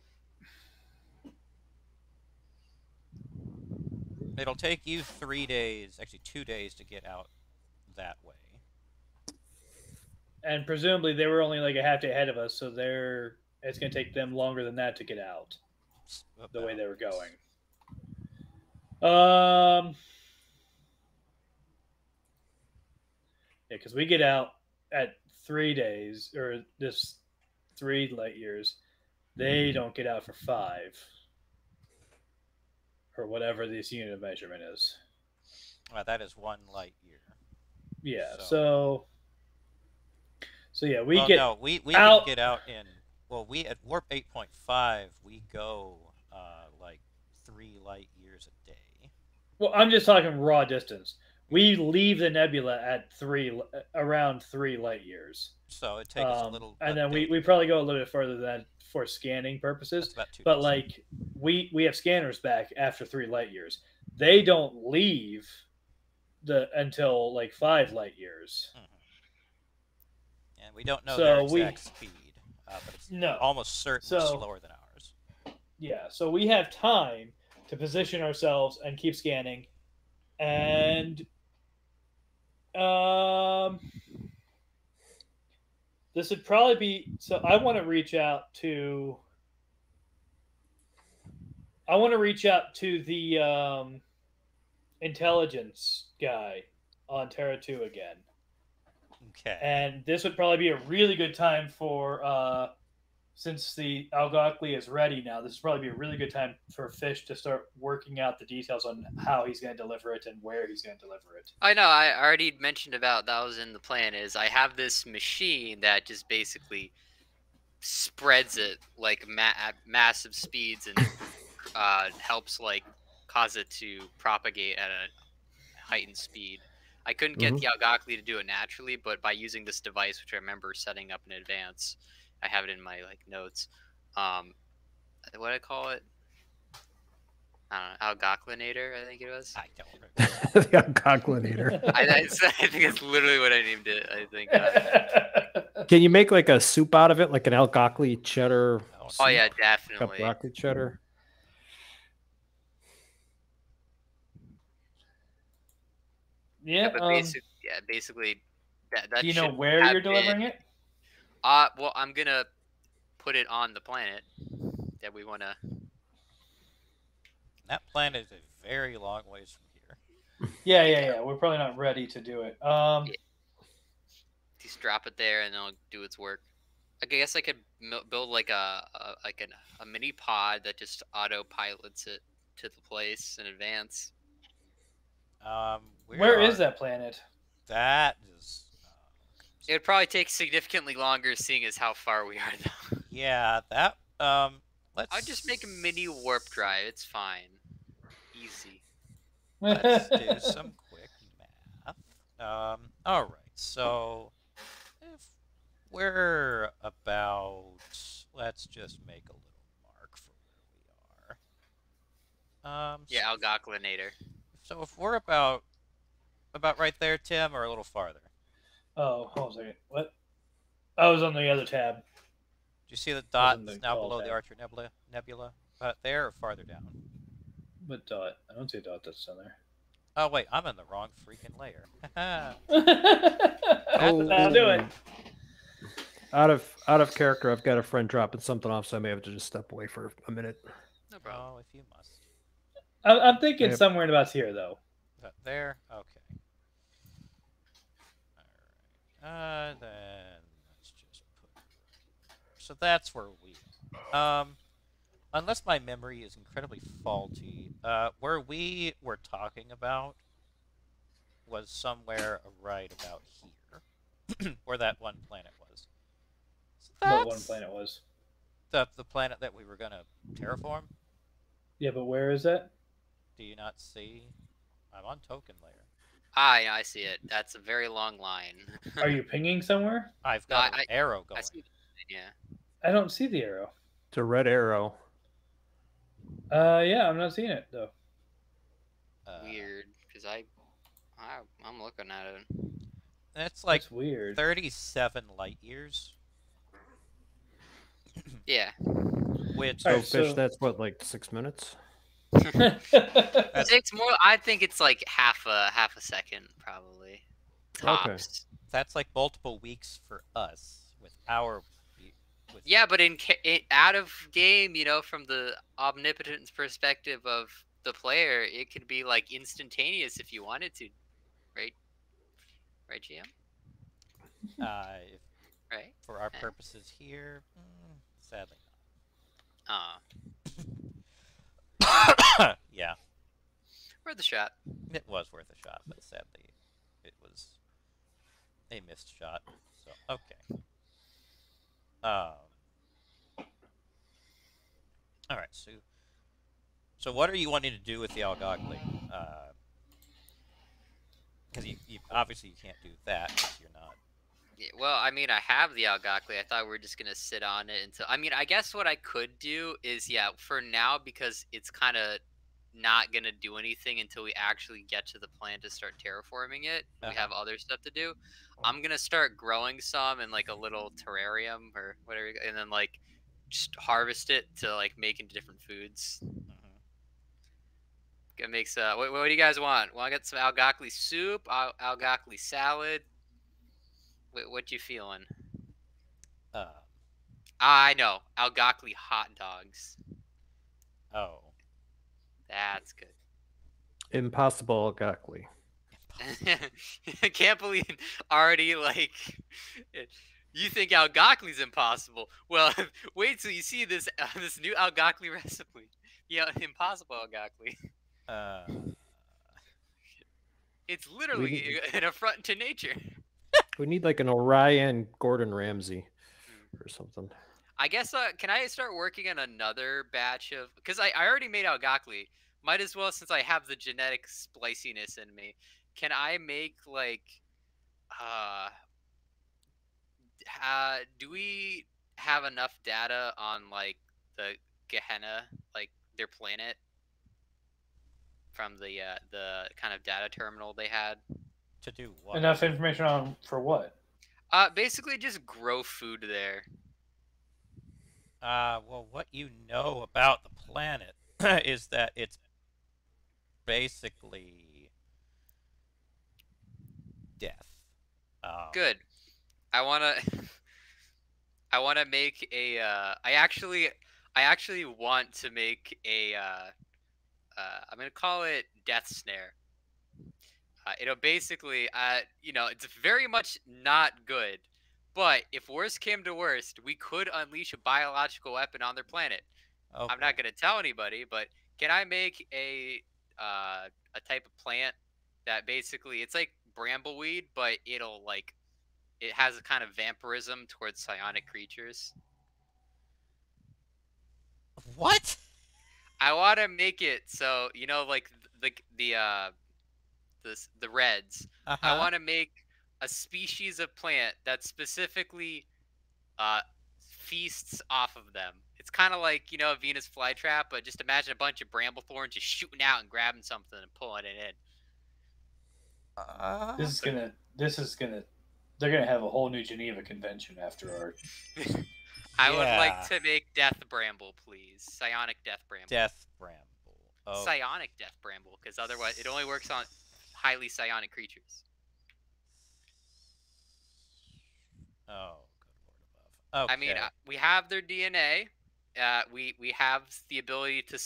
It'll take you three days, actually two days, to get out that way. and presumably they were only like a half day ahead of us, so they're it's gonna take them longer than that to get out S- the way they were going. Um, yeah, because we get out at three days or this three light years, they don't get out for five or whatever this unit of measurement is. Well, that is one light year. Yeah, So- so so yeah, we well, get no, we we out- get out in. Well, we at warp eight point five, we go uh, like three light years a day. well. I'm just talking raw distance. We leave the nebula at three around three light years, So it takes us a um, little. and then we, we probably go a little bit further than that for scanning purposes. But like we we have scanners back after three light years. They don't leave the until like five light years. Mhm. and we don't know so their we- exact speed, uh, but it's No. almost certainly So- slower than ours. Yeah, so we have time to position ourselves and keep scanning, and Um, this would probably be so. I want to reach out to. I want to reach out to the um, intelligence guy on Terra Two again, Okay. and this would probably be a really good time for. Uh, since the Algocli is ready now, this would probably be a really good time for Fish to start working out the details on how he's going to deliver it and where he's going to deliver it. I know. I already mentioned about that was in the plan. Is I have this machine that just basically spreads it like ma- at massive speeds and uh, helps like cause it to propagate at a heightened speed. I couldn't get Mhm. the Algocli to do it naturally, but by using this device, which I remember setting up in advance, I have it in my like notes. Um, what do I call it? I don't know, Algoclinator, I think it was. I don't remember. the Algonquinator. I, I, I think it's literally what I named it. I think. Uh, Can you make like a soup out of it, like an Algocli cheddar? Oh, oh yeah, Cup definitely. broccoli cheddar. yeah, Yeah, but um, basic, yeah, basically, that that do you know where you're delivering it? Uh, well, I'm gonna put it on the planet that we want to. That planet is a very long ways from here. Yeah, yeah, yeah. We're probably not ready to do it. Um, Yeah. Just drop it there, and it'll do its work. I guess I could build like a, a like an, a mini pod that just autopilots it to the place in advance. Um, we where are- is that planet? That is. It would probably take significantly longer, seeing as how far we are, though. Yeah, that. Um, let's. I'll just make a mini warp drive. It's fine, easy. Let's do some quick math. Um, all right. So, if we're about, let's just make a little mark for where we are. Um, Yeah, Algoclinator. So if we're about, about right there, Tim, or a little farther. Oh, hold on a second. What? Oh, I was on the other tab. Do you see the dot the that's now call below the. Archer Nebula? Nebula, about there or farther down? What dot? I don't see a dot that's down there. Oh wait, I'm in the wrong freaking layer. I'll do it. Oh. Out of out of character, I've got a friend dropping something off, so I may have to just step away for a minute. No problem. oh, if you must. I'm, I'm thinking Yep. somewhere in about here, though. Is that there? Okay. Alright. Uh, then let's just put. So that's where we. Um, unless my memory is incredibly faulty, uh, where we were talking about was somewhere right about here, where that one planet was. So What one planet was? The the planet that we were gonna terraform. Yeah, but where is that? Do you not see? I'm on token layer. Ah, yeah, I see it. That's a very long line. Are you pinging somewhere? I've No, got I- an arrow I going. see. Yeah. I don't see the arrow. It's a red arrow. Uh, yeah, I'm not seeing it though. Uh, Weird, because I, I, I'm looking at it. That's like That's weird. 37 light years, Yeah. which So Alright, fish, so- that's what like six minutes. It takes more. I think it's like half a half a second, probably. Okay. That's like multiple weeks for us with our. With Yeah, but in, ca- in out of game, you know, from the omnipotence perspective of the player, it could be like instantaneous if you wanted to, right? Right, GM? Uh, Right? for our purposes here, mm, sadly Uh, not. yeah, worth a shot. it was worth a shot, but sadly, it was a missed shot. So okay. Um. All right. So. So what are you wanting to do with the Algogli? Because you, you obviously you can't do that 'cause you're not. Yeah, well, I mean, I have the Algocli. I thought we were just gonna sit on it until. I mean, I guess what I could do is, yeah, for now because it's kind of not gonna do anything until we actually get to the plan to start terraforming it. Uh-huh. We have other stuff to do. I'm gonna start growing some in like a little terrarium or whatever, and then like just harvest it to like make into different foods. It makes uh. What, what do you guys want? Want to get some algakli soup? Al- algakli salad? What, what you feeling? Uh, Ah, I know. Algakli hot dogs. oh. That's good. Impossible Gakli. I can't believe already like you think algakli's impossible. Well, wait till you see this uh, this new algakli recipe. Yeah, impossible algakli. Uh, It's literally an affront to nature. We need like an Orion Gordon Ramsay or something. I guess uh, can I start working on another batch of because I, I already made out algakli. Might as well since I have the genetic spliciness in me. Can I make like uh uh do we have enough data on like the Gehenna, like their planet from the uh the kind of data terminal they had? To do what? Enough information on for what? Uh basically just grow food there. Uh, well, what you know about the planet is that it's basically death. Um, Good. I wanna. I wanna make a. Uh, I actually. I actually want to make a. Uh, uh, I'm gonna call it Death Snare. Uh, it'll basically. Uh, you know, it's very much not good. But if worst came to worst, we could unleash a biological weapon on their planet. Oh, I'm not gonna tell anybody, but can I make a uh, a type of plant that basically it's like brambleweed, but it'll like it has a kind of vampirism towards psionic creatures. What? I want to make it so you know, like the the uh, the the reds. Uh-huh. I want to make a species of plant that specifically uh, feasts off of them. It's kind of like you know a Venus flytrap, but just imagine a bunch of bramble thorns just shooting out and grabbing something and pulling it in. Uh, This is gonna. This is gonna. They're gonna have a whole new Geneva Convention after our. I would like to make Death Bramble, please. Psionic Death Bramble. Death Bramble. Oh, Psionic Death Bramble, because otherwise it only works on highly psionic creatures. oh, good lord above. Okay. I mean, uh, we have their DNA. Uh, we we have the ability to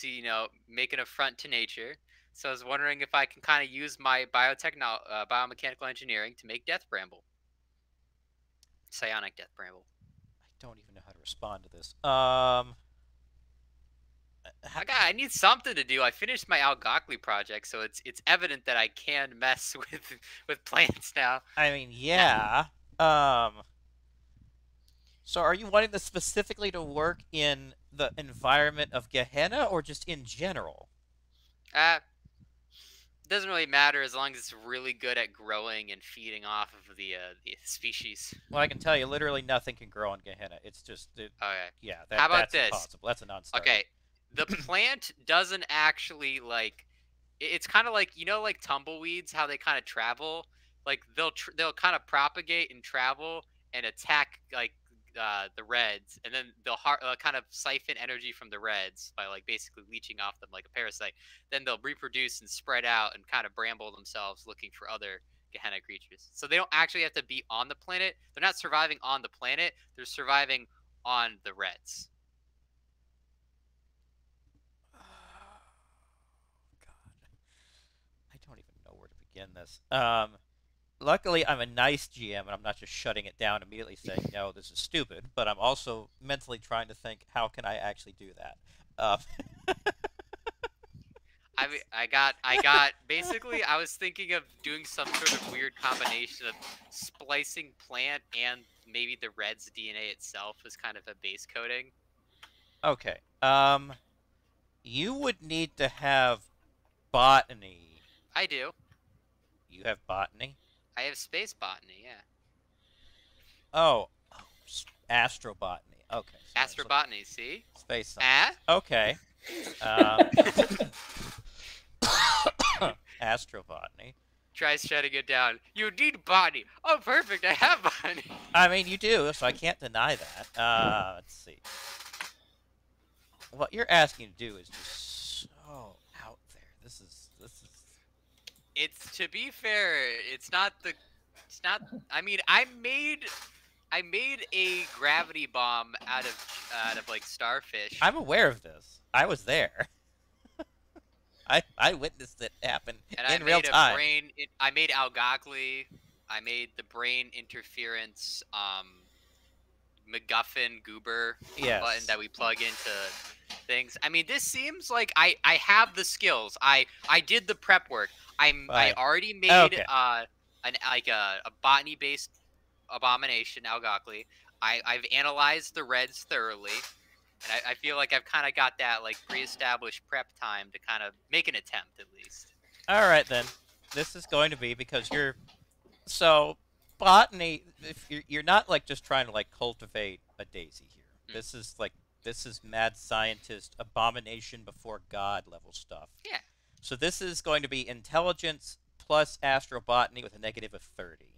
to you know make an affront to nature. So I was wondering if I can kind of use my biotechno uh, biomechanical engineering to make Death Bramble. Psionic Death Bramble. I don't even know how to respond to this. Um. I got. I need something to do. I finished my Algokli project, so it's it's evident that I can mess with with plants now. I mean, yeah. Um. So, are you wanting this specifically to work in the environment of Gehenna, or just in general? Uh, doesn't really matter as long as it's really good at growing and feeding off of the uh, the species. Well, I can tell you, literally nothing can grow on Gehenna. It's just, it, Okay. yeah. That, How about that's this? impossible. That's a non-starter. Okay. The plant doesn't actually like. It's kind of like you know, like tumbleweeds, how they kind of travel. Like they'll tr- they'll kind of propagate and travel and attack like uh, the reds, and then they'll har- uh, kind of siphon energy from the reds by like basically leeching off them like a parasite. Then they'll reproduce and spread out and kind of bramble themselves, looking for other Gehenna creatures. So they don't actually have to be on the planet. They're not surviving on the planet. They're surviving on the reds. God. I don't even know where to begin this. Um, luckily, I'm a nice GM, and I'm not just shutting it down immediately, saying no, this is stupid. But I'm also mentally trying to think, how can I actually do that? Um, I mean, I got, I got. Basically, I was thinking of doing some sort of weird combination of splicing plant and maybe the red's DNA itself as kind of a base coating. okay. Um, you would need to have botany. I do. You have botany. I have space botany. Yeah, Oh, oh astrobotany. Okay. so- astrobotany. See? Space. science. Ah. Okay. Um, astrobotany. Try shutting it down. You need botany. Oh, perfect. I have botany. I mean, you do, so I can't deny that. Uh, let's see. What you're asking to do is just so out there. This is. It's to be fair, it's not the. It's not. I mean, I made. I made a gravity bomb out of out of like starfish. I'm aware of this. I was there. I I witnessed it happen and in I real made time. a brain. It, I made Algocli. I made the brain interference. Um, MacGuffin goober yes. button that we plug into things. I mean, this seems like I I have the skills. I I did the prep work. I'm Right. I already made Okay. uh an like a, a botany based abomination Algocli. I I've analyzed the reds thoroughly. And I, I feel like I've kind of got that like pre-established prep time to kind of make an attempt at least. All right then. This is going to be because you're so botany. If you're you're not like just trying to like cultivate a daisy here. Mm. This is like this is mad scientist abomination before God level stuff. Yeah. So this is going to be intelligence plus astrobotany with a negative of thirty.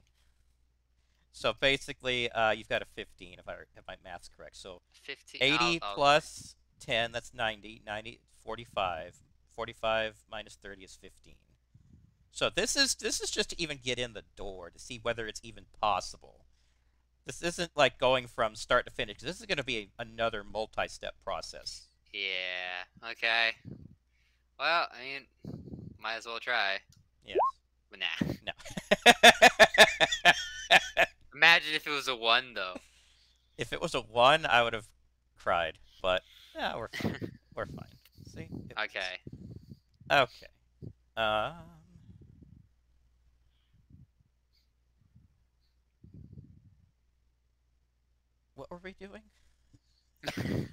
So basically, uh, you've got a fifteen if I if my math's correct. So 15 80 I'll- I'll- plus 10, that's 90. 90, 45. 45 minus 30 is 15. So this is this is just to even get in the door to see whether it's even possible. This isn't like going from start to finish. This is going to be a, another multi-step process. Yeah. Okay. Well, I mean, might as well try. Yes. But nah. No. Imagine if it was a one though. if it was a one, I would have cried. But yeah, we're fine. we're fine. See? It- Okay. Okay. Um. What were we doing?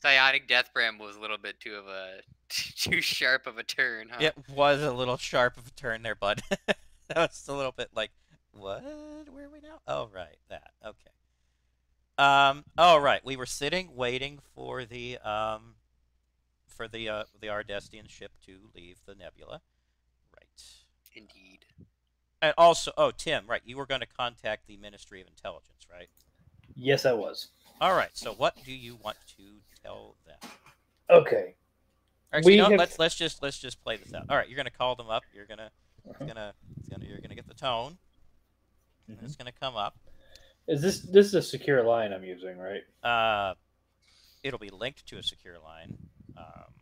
Psionic Death Bram was a little bit too of a too sharp of a turn, huh? it was a little sharp of a turn there, bud. that was a little bit like, what? Where are we now? Oh, right, that. Okay. Um. Oh, right. We were sitting, waiting for the um, for the uh, the Ardestian ship to leave the nebula. Right. Indeed. And also, oh, Tim, right, you were going to contact the Ministry of Intelligence, right? Yes, I was. All right. So, what do you want to tell them? Okay. All right. We have- let's let's just let's just play this out. All right. You're going to call them up. You're gonna it's Uh-huh. gonna gonna you're gonna get the tone. and Mhm. It's gonna come up. Is this this is a secure line I'm using, right? Uh, it'll be linked to a secure line. Um,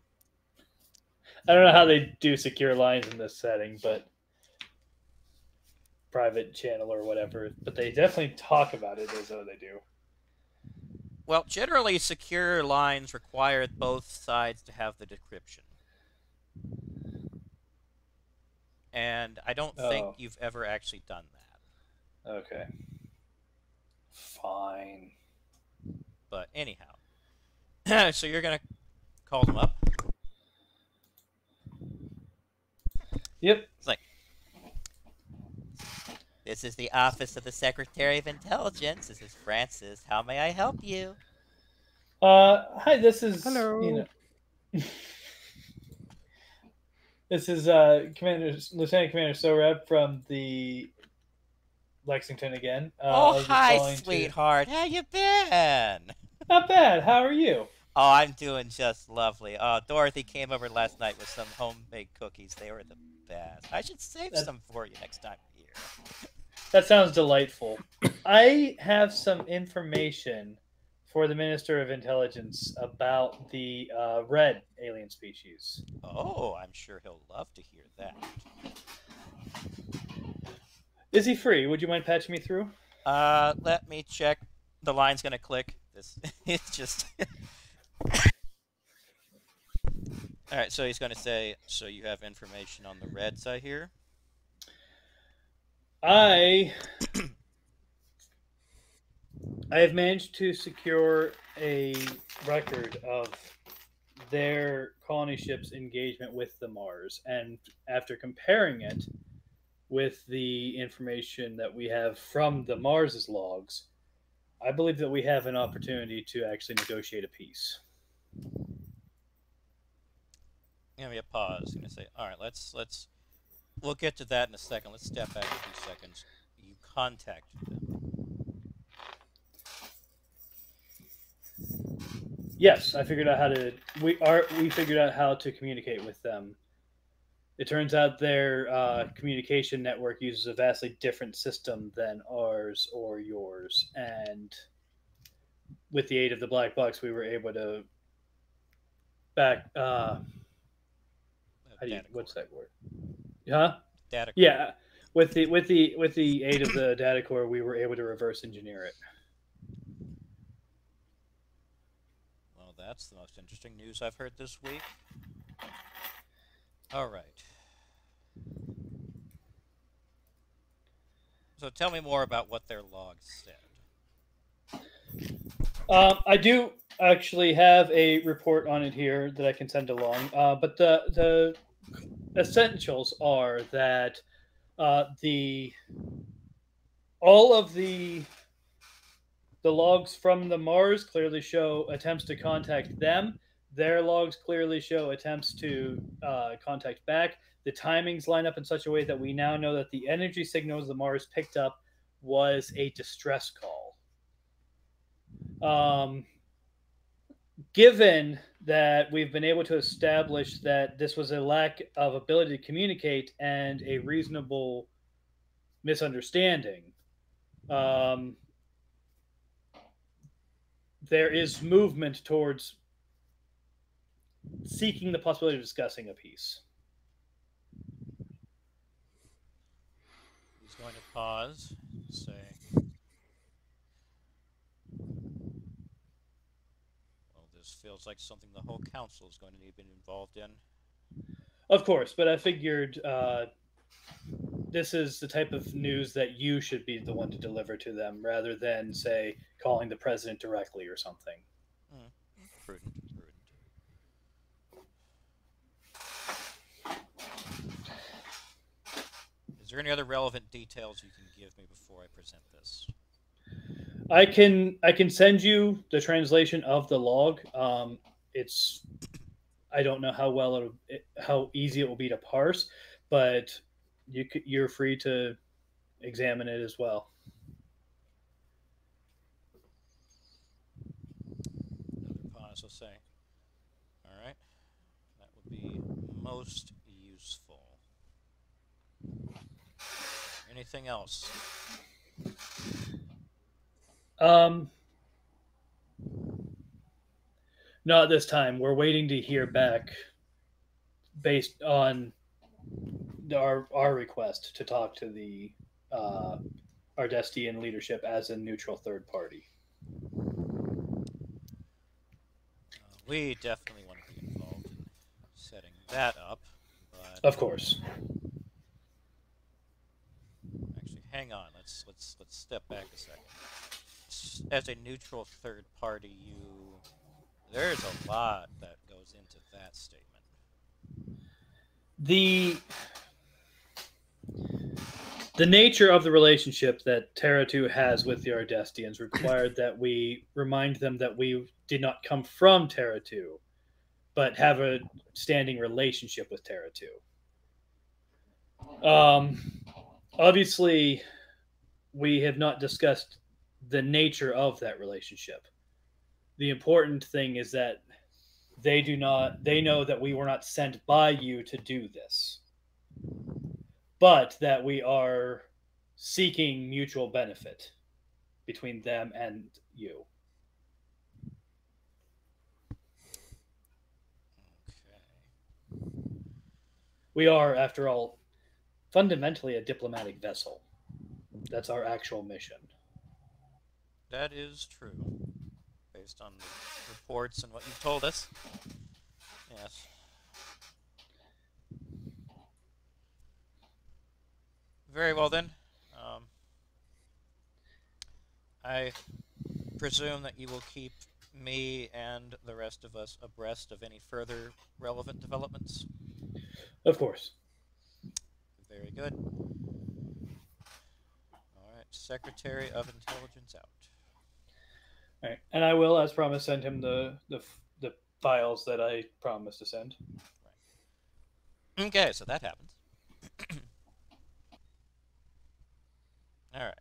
I don't know how they do secure lines in this setting, but private channel or whatever. But they definitely talk about it as though they do. well, generally, secure lines require both sides to have the decryption. And I don't Oh. think you've ever actually done that. Okay. Fine. But anyhow, so you're gonna call them up. Yep. This is the office of the Secretary of Intelligence. This is Francis. How may I help you? Uh, hi. This is Hello. You know, this is uh, Commander Lieutenant Commander Soreb from the Lexington again. Uh, oh, hi, calling to- sweetheart. How you been? Not bad. How are you? Oh, I'm doing just lovely. Oh, Dorothy came over last night with some homemade cookies. They were the best. I should save That- some for you next time you're here. That sounds delightful. I have some information for the Minister of Intelligence about the uh, red alien species. Oh, I'm sure he'll love to hear that. Is he free? Would you mind patching me through? Uh, let me check. The line's gonna click. This it's just. All right, so he's gonna say, "So you have information on the reds, I hear." I I have managed to secure a record of their colony ship's engagement with the Mars, and after comparing it with the information that we have from the Mars's logs, I believe that we have an opportunity to actually negotiate a peace. Give me a pause. I'm gonna say, "All right, let's let's we'll get to that in a second. Let's step back a few seconds." You contacted them. Yes, I figured out how to. We are. We figured out how to communicate with them. It turns out their uh, communication network uses a vastly different system than ours or yours, and with the aid of the black box, we were able to back. Uh, how do you, what's that word? Huh? Data. core. Yeah. With the with the with the aid of the data core, we were able to reverse engineer it. Well, that's the most interesting news I've heard this week. All right. So tell me more about what their logs said. Um, I do actually have a report on it here that I can send along. Uh, but the the essentials are that uh, the all of the the logs from the Mars clearly show attempts to contact them. Their logs clearly show attempts to uh, contact back. The timings line up in such a way that we now know that the energy signals the Mars picked up was a distress call. Um, given that we've been able to establish that this was a lack of ability to communicate and a reasonable misunderstanding, um, there is movement towards seeking the possibility of discussing a peace. He's going to pause, say. Well, this feels like something the whole council is going to need to be involved in. Of course, but I figured uh, this is the type of news that you should be the one to deliver to them rather than, say, calling the president directly or something. Prudent, prudent. Is there any other relevant details you can give me before I present this? I can I can send you the translation of the log. Um, it's I don't know how well it'll, it, how easy it will be to parse, but you you're free to examine it as well. Another pause will say. All right. That would be most useful. Anything else? Um, not this time. We're waiting to hear back based on our our request to talk to the uh, Ardestian leadership as a neutral third party. Uh, we definitely want to be involved in setting that up, but Of course. actually, hang on. Let's let's let's step back a second. As a neutral third party, you there's a lot that goes into that statement. the the nature of the relationship that Terra 2 has with the Ardestians required that we remind them that we did not come from Terra 2, but have a standing relationship with Terra 2. Um, obviously, we have not discussed the nature of that relationship. The important thing is that they do not they know that we were not sent by you to do this but that we are seeking mutual benefit between them and you Okay. we are after all fundamentally a diplomatic vessel that's our actual mission That is true, based on the reports and what you've told us. Yes. Very well then. Um, I presume that you will keep me and the rest of us abreast of any further relevant developments. of course Very good. All right, Secretary of Intelligence out. And I will, as promised, send him the the, the files that I promised to send. Okay, so that happens. All right.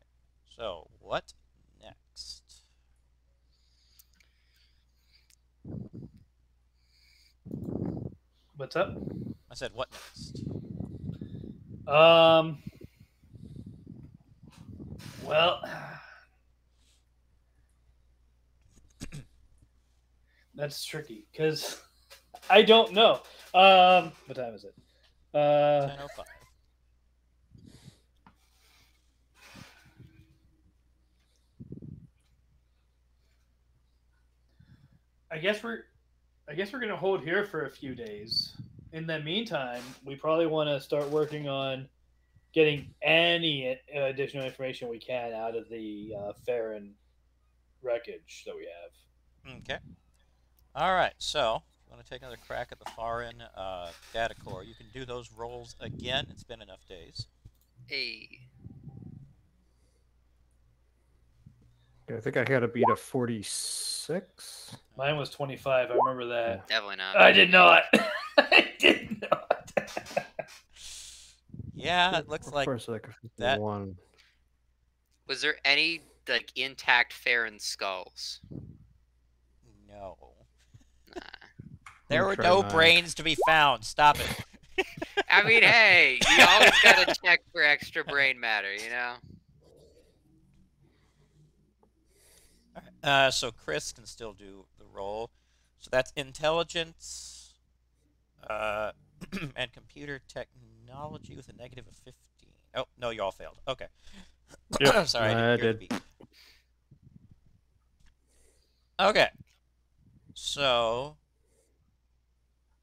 So what next? What's up? I said what next? Um. Well. That's tricky because I don't know. Um, what time is it? Uh, 10:05. I guess we're, I guess we're gonna hold here for a few days. In the meantime, we probably want to start working on getting any additional information we can out of the uh, Farron wreckage that we have. Okay. All right. So, you want to take another crack at the foreign uh, data core? You can do those rolls again. It's been enough days. Hey. Yeah, I think I had to beat a 46. Mine was twenty five. I remember that. Definitely not. I did not. I did not. Yeah, it looks like First, like that- 51. Was there any like intact Farron skulls? no. Nah. There were no brains to be found. Stop it. I mean, hey, you always gotta check for extra brain matter, you know. Uh, so Chris can still do the roll. So that's intelligence uh, and computer technology with a negative of 15. Oh, no, you all failed. Okay. Yep, Sorry, I I didn't hear the beep. Okay. So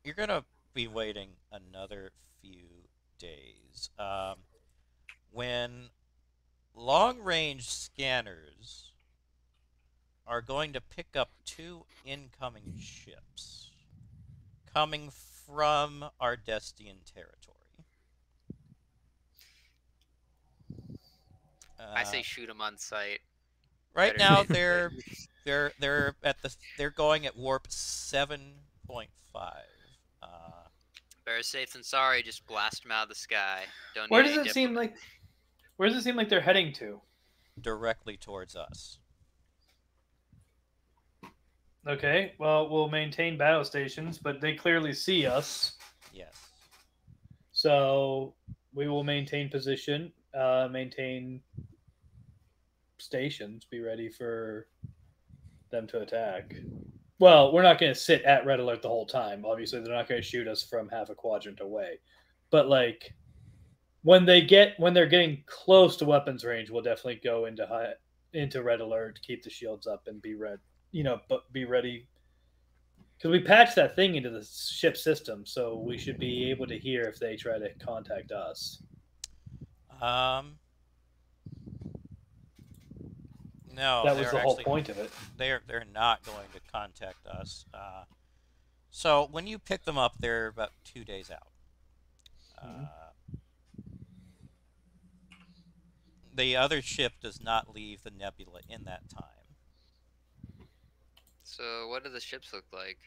you're going to be waiting another few days. Um, when long range scanners are going to pick up two incoming ships coming from Ardestian territory. I say Uh, shoot them on sight. right Better now they're they're they're at the they're going at warp seven point five. Better safe than sorry. Just blast them out of the sky. Don't. Where need does any it seem like? Where does it seem like they're heading to? directly towards us. Okay, well, we'll maintain battle stations, but they clearly see us, Yes. so we will maintain position, uh, maintain stations, be ready for them to attack. Well, we're not going to sit at red alert the whole time. Obviously, they're not going to shoot us from half a quadrant away, but like when they get when they're getting close to weapons range, we'll definitely go into high into red alert, keep the shields up, and be red. You know, but be ready because we patched that thing into the ship system, so we should be able to hear if they try to contact us. Um. No, that they're was the whole actually- point of it. They're they're not going to contact us. Uh, so when you pick them up, they're about two days out. Mhm. Uh, the other ship does not leave the nebula in that time. So what do the ships look like?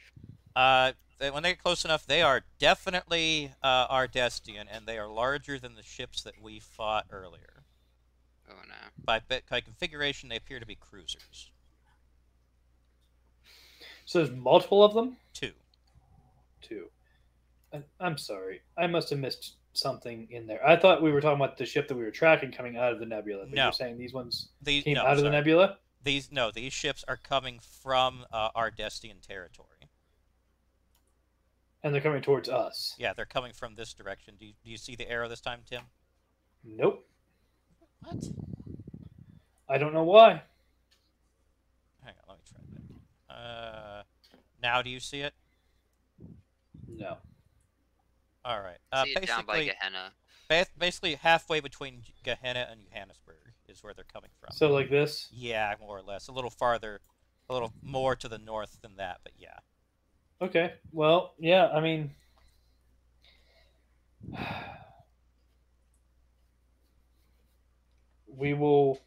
Uh, they, when they get close enough, they are definitely uh, Ardestian, and they are larger than the ships that we fought earlier. Oh no. By, by configuration, they appear to be cruisers. So there's multiple of them. Two. Two. I- I'm sorry, I must have missed something in there. I thought we were talking about the ship that we were tracking coming out of the nebula. But No. you're saying these ones These came no, out of the nebula. These no, these ships are coming from uh, Ardestian territory. And they're coming towards us. Yeah, they're coming from this direction. Do you, do you see the arrow this time, Tim? Nope. What? I don't know why. Hang on, let me try that. Uh, now do you see it? No. All right. Uh, See it down by Gehenna. ba- basically halfway between Gehenna and Johannesburg is where they're coming from. So like this. Yeah, more or less. A little farther, a little more to the north than that, but yeah. Okay. Well, yeah. I mean, we will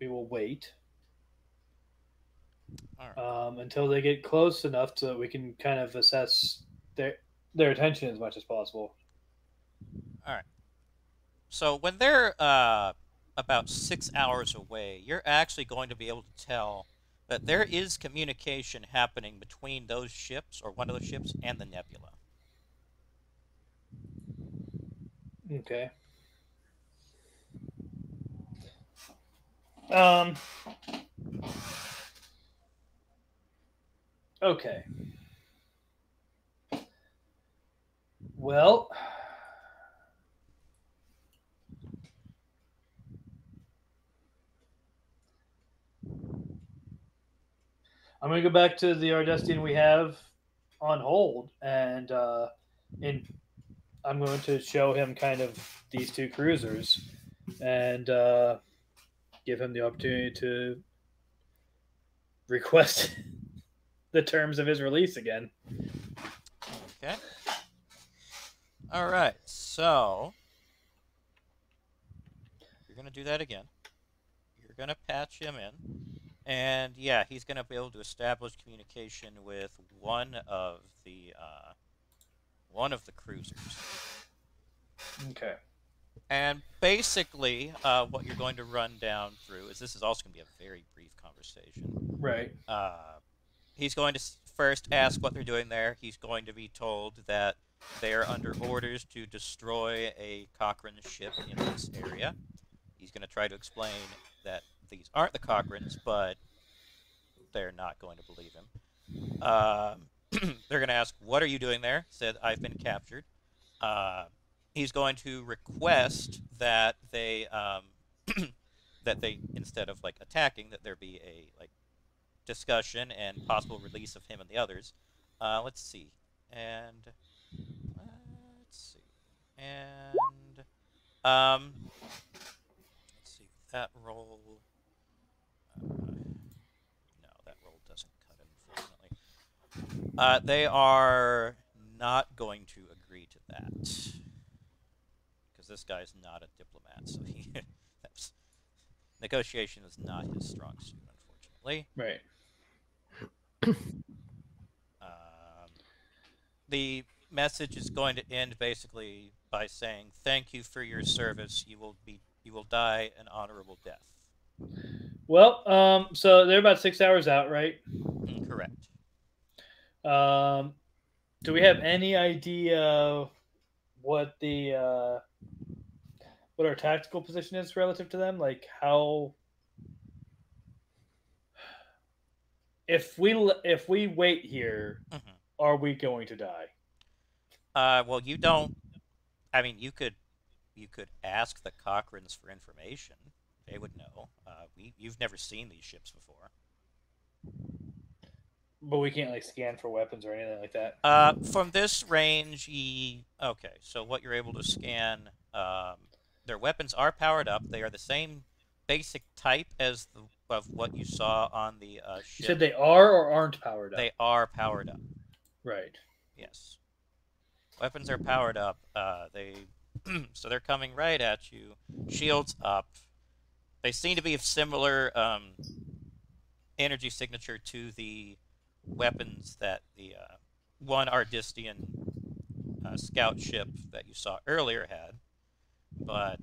we will wait right. um, until they get close enough so that we can kind of assess their their attention as much as possible. All right. So when they're uh, about six hours away, you're actually going to be able to tell that there is communication happening between those ships, or one of those ships, and the nebula. Okay. Um. Okay. Well, I'm gonna go back to the Ardestian we have on hold, and uh, in I'm going to show him kind of these two cruisers, and uh, give him the opportunity to request the terms of his release again. Okay. All right. So you're gonna do that again. You're gonna patch him in, and yeah, he's gonna be able to establish communication with one of the uh, one of the cruisers. Okay. And basically, uh, what you're going to run down through is this is also going to be a very brief conversation. Right. Uh, he's going to first ask what they're doing there. He's going to be told that they are under orders to destroy a Cochrane ship in this area. He's going to try to explain that these aren't the Cochranes, but they're not going to believe him. Um, they're going to ask, "What are you doing there?" Said, "I've been captured." Uh, he's going to request that they um, that they instead of like attacking, that there be a like discussion and possible release of him and the others. Uh, let's see, and let's see, and um, let's see that roll. Uh, no, that roll doesn't cut unfortunately. Uh, they are not going to agree to that this guy's not a diplomat, so he that's, negotiation is not his strong suit, unfortunately. Right. Um, the message is going to end basically by saying, "Thank you for your service. You will be you will die an honorable death." Well, um, so they're about six hours out, right? Correct. Um, do we have any idea what the uh, what our tactical position is relative to them? Like how if we if we wait here, Mhm. are we going to die? Uh, well, you don't. I mean, you could you could ask the Cochranes for information. They would know. Uh, we you've never seen these ships before. But we can't like scan for weapons or anything like that. Uh, from this range, ye... okay. So what you're able to scan, um, their weapons are powered up. They are the same basic type as the, of what you saw on the uh, You said they are or aren't powered up. They are powered up. Right. Yes. Weapons are powered up. Uh, they so they're coming right at you. Shields up. They seem to be of similar um, energy signature to the weapons that the uh, one Ardestian uh, scout ship that you saw earlier had. But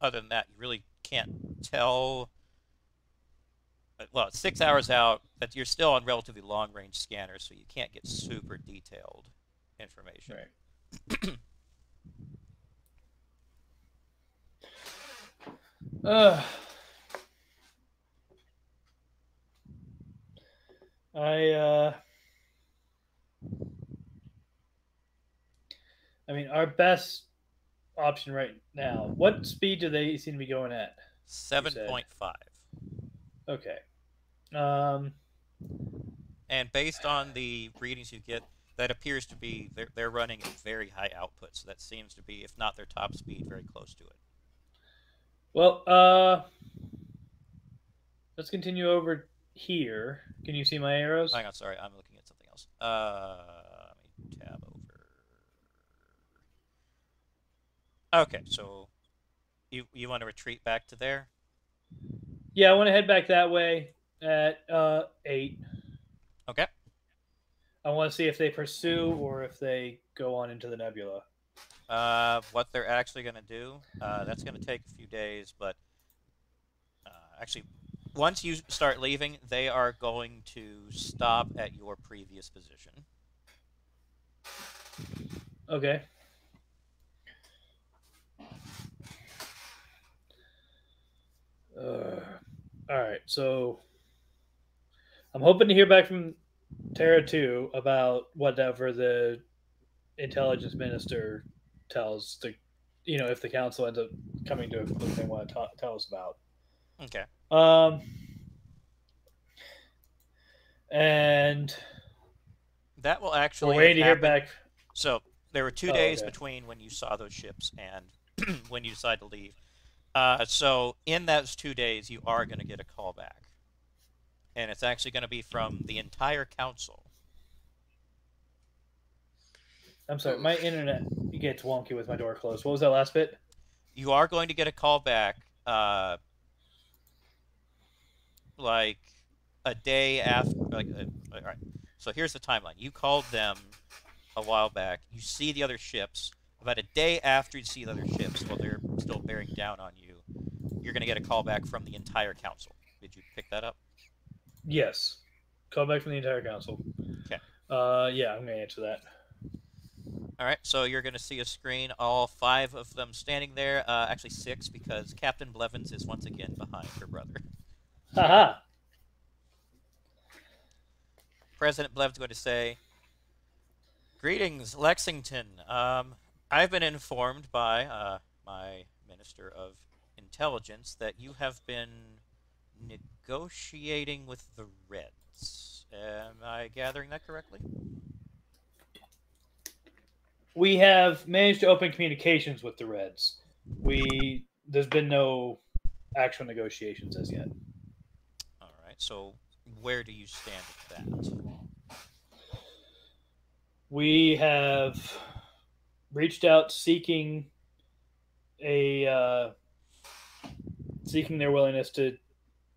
other than that, you really can't tell. Well, it's six hours out, but you're still on relatively long range scanners, so you can't get super detailed information. Right. Uh, I uh, I mean, our best option right now. What speed do they seem to be going at? Seven point five. Okay. Um. And based on the readings you get, that appears to be they're, they're running at very high output. So that seems to be, if not their top speed, very close to it. Well, uh, let's continue over here. Can you see my arrows? Hang on, sorry, I'm looking at something else. Uh, let me tab over. Okay, so you you want to retreat back to there? Yeah, I want to head back that way at uh eight. Okay. I want to see if they pursue or if they go on into the nebula. Uh, what they're actually going to do, uh, that's going to take a few days, but uh, actually, once you start leaving, they are going to stop at your previous position. Okay. Uh, all right, so I'm hoping to hear back from Terra two about whatever the intelligence minister tells the, you know, if the council ends up coming to a conclusion they want to ta- tell us about. Okay. Um, and That will we're actually. waiting to hear back. So there were two Oh, days okay. between when you saw those ships and when you decided to leave. Uh, so in those two days, you are going to get a call back, and it's actually going to be from the entire council. I'm sorry, my internet gets wonky with my door closed. What was that last bit? You are going to get a call back, uh, like a day after. Like, uh, all right. So here's the timeline. You called them a while back. You see the other ships. About a day after you see the other ships, while they're still bearing down on you, you're going to get a call back from the entire council. Did you pick that up? Yes. Call back from the entire council. Okay. Uh, yeah, I'm gonna answer that. All right, so you're going to see a screen, all five of them standing there. Uh, actually, six, because Captain Blevins is once again behind her brother. Haha. President Blevins going to say, "Greetings, Lexington. Um, I've been informed by uh, my Minister of Intelligence that you have been negotiating with the Reds. Am I gathering that correctly?" We have managed to open communications with the Reds. We there's been no actual negotiations as yet. All right. So, where do you stand with that? We have reached out seeking a uh, seeking their willingness to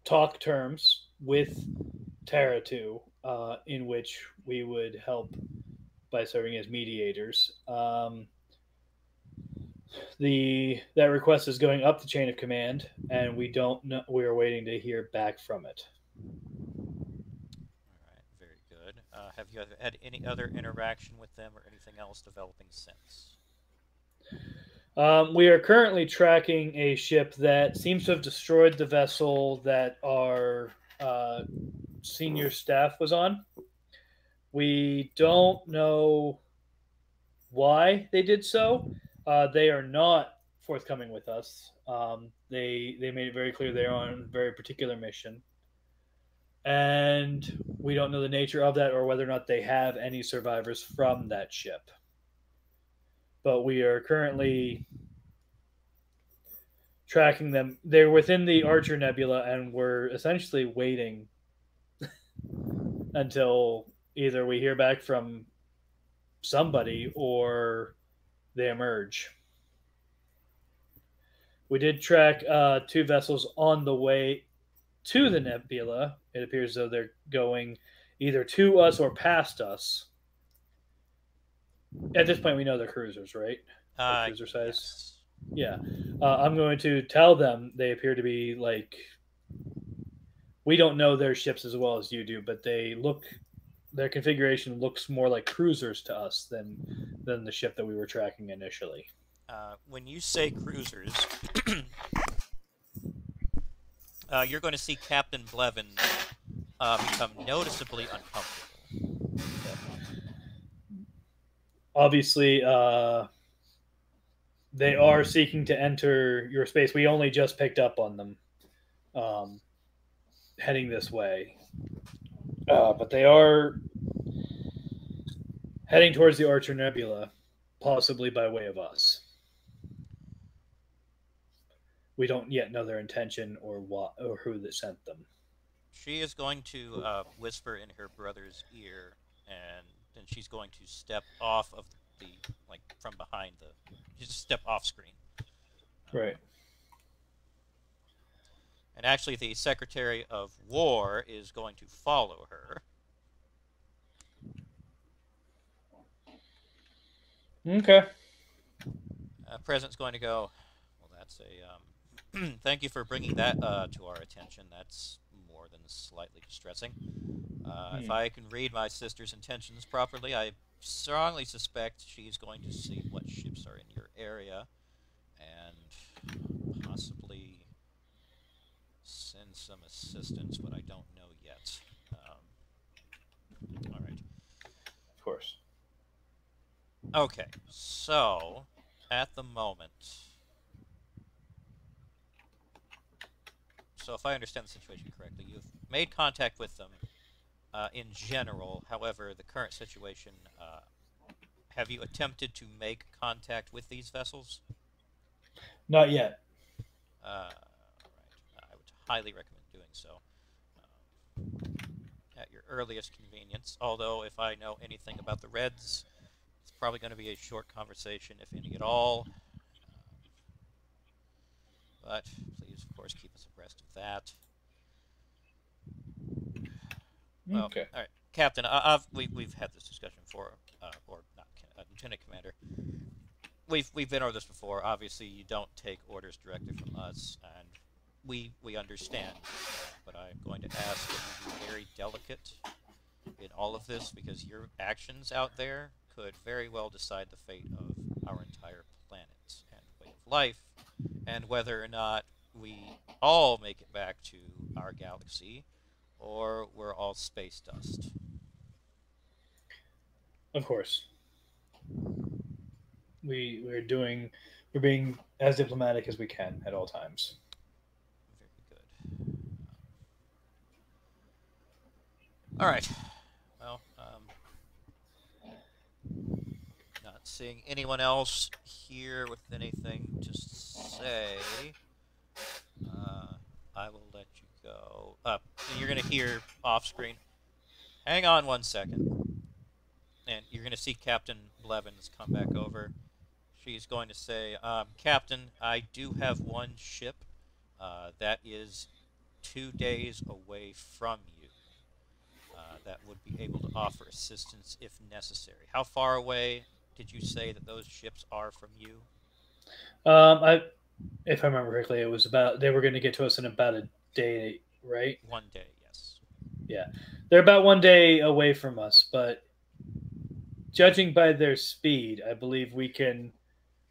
talk terms with Terra 2, uh, in which we would help by serving as mediators. Um, the that request is going up the chain of command, and we don't know. We are waiting to hear back from it. All right. Very good. Uh, have you had any other interaction with them or anything else developing since? Um, we are currently tracking a ship that seems to have destroyed the vessel that our uh, senior staff was on. We don't know why they did so. Uh, they are not forthcoming with us. Um, they they made it very clear they're on a very particular mission, and we don't know the nature of that or whether or not they have any survivors from that ship but we are currently tracking them. They're within the Archer Nebula, and we're essentially waiting until either we hear back from somebody or they emerge. We did track uh, two vessels on the way to the nebula. It appears as though they're going either to us or past us. At this point, we know they're cruisers, right? Uh, cruiser size? yes. Yeah. Uh, I'm going to tell them they appear to be like. We don't know their ships as well as you do, but they look. Their configuration looks more like cruisers to us than than the ship that we were tracking initially. Uh, when you say cruisers, uh, you're going to see Captain Blevin uh, become noticeably uncomfortable. Obviously, uh, they are seeking to enter your space. We only just picked up on them, um, heading this way, uh, but they are heading towards the Archer Nebula, possibly by way of us. We don't yet know their intention or what or who that sent them. She is going to uh, whisper in her brother's ear, and then she's going to step off of the like from behind the. Just step off screen. Right. And actually, the Secretary of War is going to follow her. Okay. Uh, President's going to go. Well, that's a. Um, thank you for bringing that uh, to our attention. That's more than slightly distressing. Uh, If Hmm. I can read my sister's intentions properly, I strongly suspect she's going to see what ships are in your area, and possibly send some assistance, but I don't know yet. Um, all right. Of course. Okay, so at the moment, so if I understand the situation correctly, you've made contact with them uh, in general. However, the current situation, uh, have you attempted to make contact with these vessels? Not yet. Uh, right. I would highly recommend doing so um, at your earliest convenience. Although, if I know anything about the Reds, it's probably going to be a short conversation, if any at all. But please, of course, keep us abreast of that. Well, okay. All right, Captain. I, we, we've had this discussion before, uh, or not, uh, Lieutenant Commander. We've we've been over this before. Obviously, you don't take orders directly from us, and we we understand. But I'm going to ask that you be very delicate in all of this because your actions out there could very well decide the fate of our entire planet and way of life, and whether or not we all make it back to our galaxy or we're all space dust. Of course. We we're doing we're being as diplomatic as we can at all times. Very good. All right. Well, um, seeing anyone else here with anything to say. Uh, I will let you go. Uh, you're gonna hear off screen. Hang on one second. And you're gonna see Captain Blevins come back over. She's going to say, um, Captain, I do have one ship uh, that is two days away from you. Uh, that would be able to offer assistance if necessary. How far away did you say that those ships are from you? Um, I, if I remember correctly, it was about they were going to get to us in about a day, right? One day, yes. Yeah, they're about one day away from us, but judging by their speed, I believe we can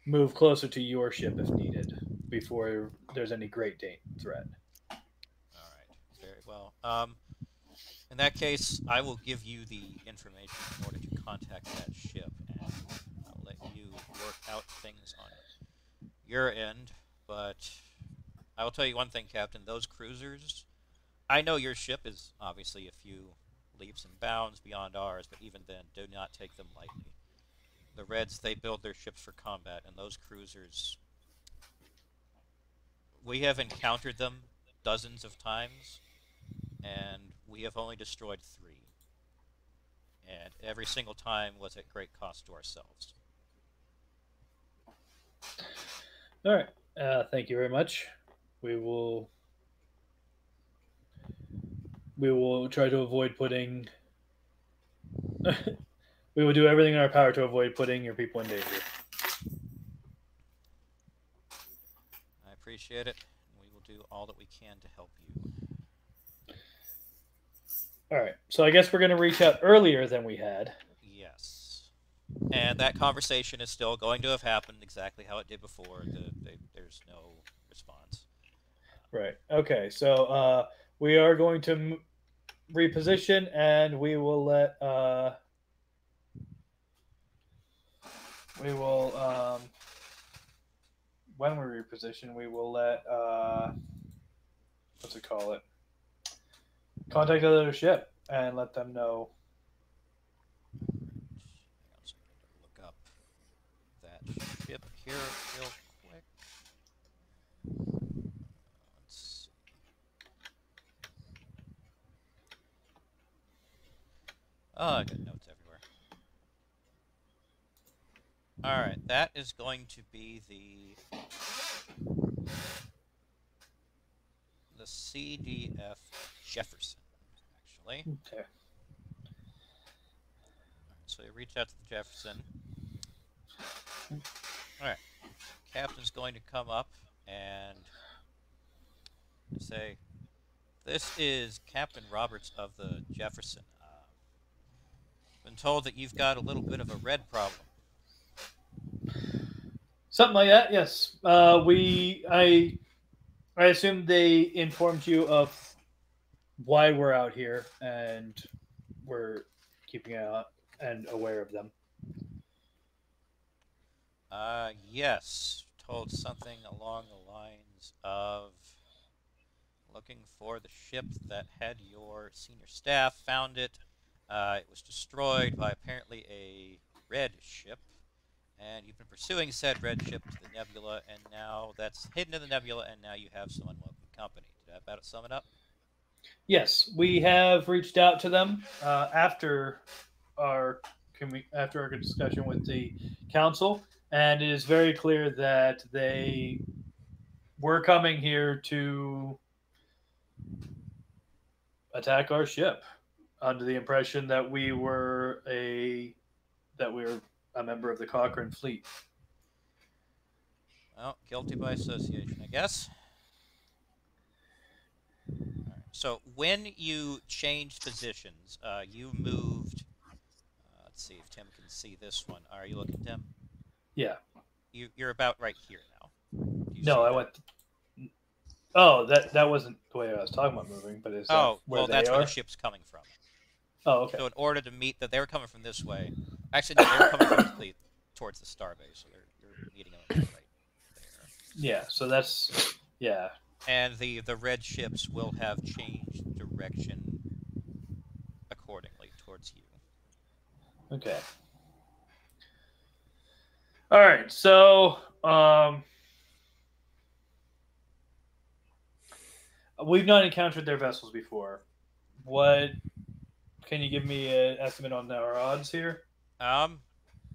move closer to your ship if needed before there's any great date threat. All right, very well. Um, in that case, I will give you the information in order to contact that ship, and I'll let you work out things on your end. But I will tell you one thing, Captain: those cruisers. I know your ship is obviously a few leaps and bounds beyond ours, but even then, do not take them lightly. The Reds, they build their ships for combat, and those cruisers. We have encountered them dozens of times, and we have only destroyed three. And every single time was at great cost to ourselves. All right. Uh, thank you very much. We will. We will try to avoid putting. we will do everything in our power to avoid putting your people in danger. I appreciate it. We will do all that we can to help you. All right. So I guess we're going to reach out earlier than we had. And that conversation is still going to have happened exactly how it did before. The, they, there's no response. Right. Okay. So uh, we are going to reposition, and we will let. Uh, we will. Um, when we reposition, we will let. Uh, what's it call it? Contact the ship and let them know. Hang on, so I'm gonna look up that ship here real quick. Let's see. Oh, I got notes everywhere. Alright, that is going to be the the CDF Jefferson, actually. Okay. So you reach out to the Jefferson. Alright. Captain's going to come up and say, This is Captain Roberts of the Jefferson. Uh, been told that you've got a little bit of a red problem. Something like that. Yes. Uh, we. I. I assume they informed you of why we're out here and we're keeping out and aware of them. Uh, yes. Told something along the lines of looking for the ship that had your senior staff. Found it. Uh, it was destroyed by apparently a red ship. And you've been pursuing said red ship to the nebula, and now that's hidden in the nebula, and now you have some unwelcome company. Did I about sum it up? Yes, we have reached out to them uh, after our after our discussion with the council, and it is very clear that they were coming here to attack our ship under the impression that we were a that we were a member of the Cochrane fleet. Well, guilty by association, I guess. So when you changed positions, uh, you moved. Uh, let's see if Tim can see this one. Are you looking, Tim? Yeah. You, you're about right here now. No, I that? went. Oh, that that wasn't the way I was talking about moving, but is Oh, well, that's are? where the ship's coming from. Oh, okay. So in order to meet that, they were coming from this way. Actually, no, they were coming towards the towards the starbase. So you're, you're meeting them right there. Yeah, so that's yeah. and the the red ships will have changed direction accordingly towards you. Okay. All right. So, um, we've not encountered their vessels before. What can you give me an estimate on our odds here? Um,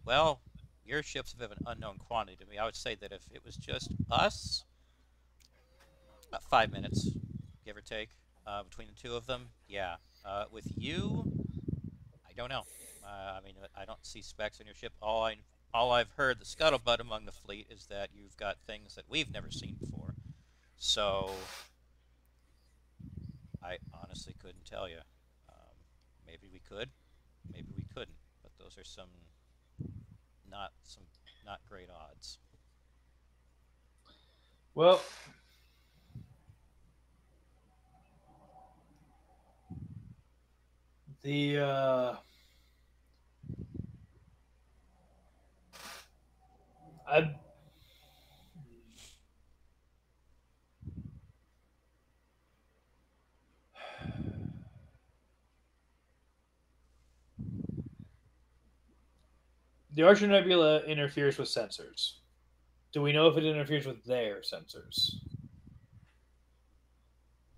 well, your ships have an unknown quantity to me. I would say that if it was just us, about five minutes, give or take, uh, between the two of them. Yeah. Uh, with you, I don't know. Uh, I mean, I don't see specs on your ship. All I all I've heard the scuttlebutt among the fleet is that you've got things that we've never seen before. So, I honestly couldn't tell you. Um, maybe we could, maybe we couldn't. But those are some not some not great odds. Well, the uh, I the Archer Nebula interferes with sensors. Do we know if it interferes with their sensors?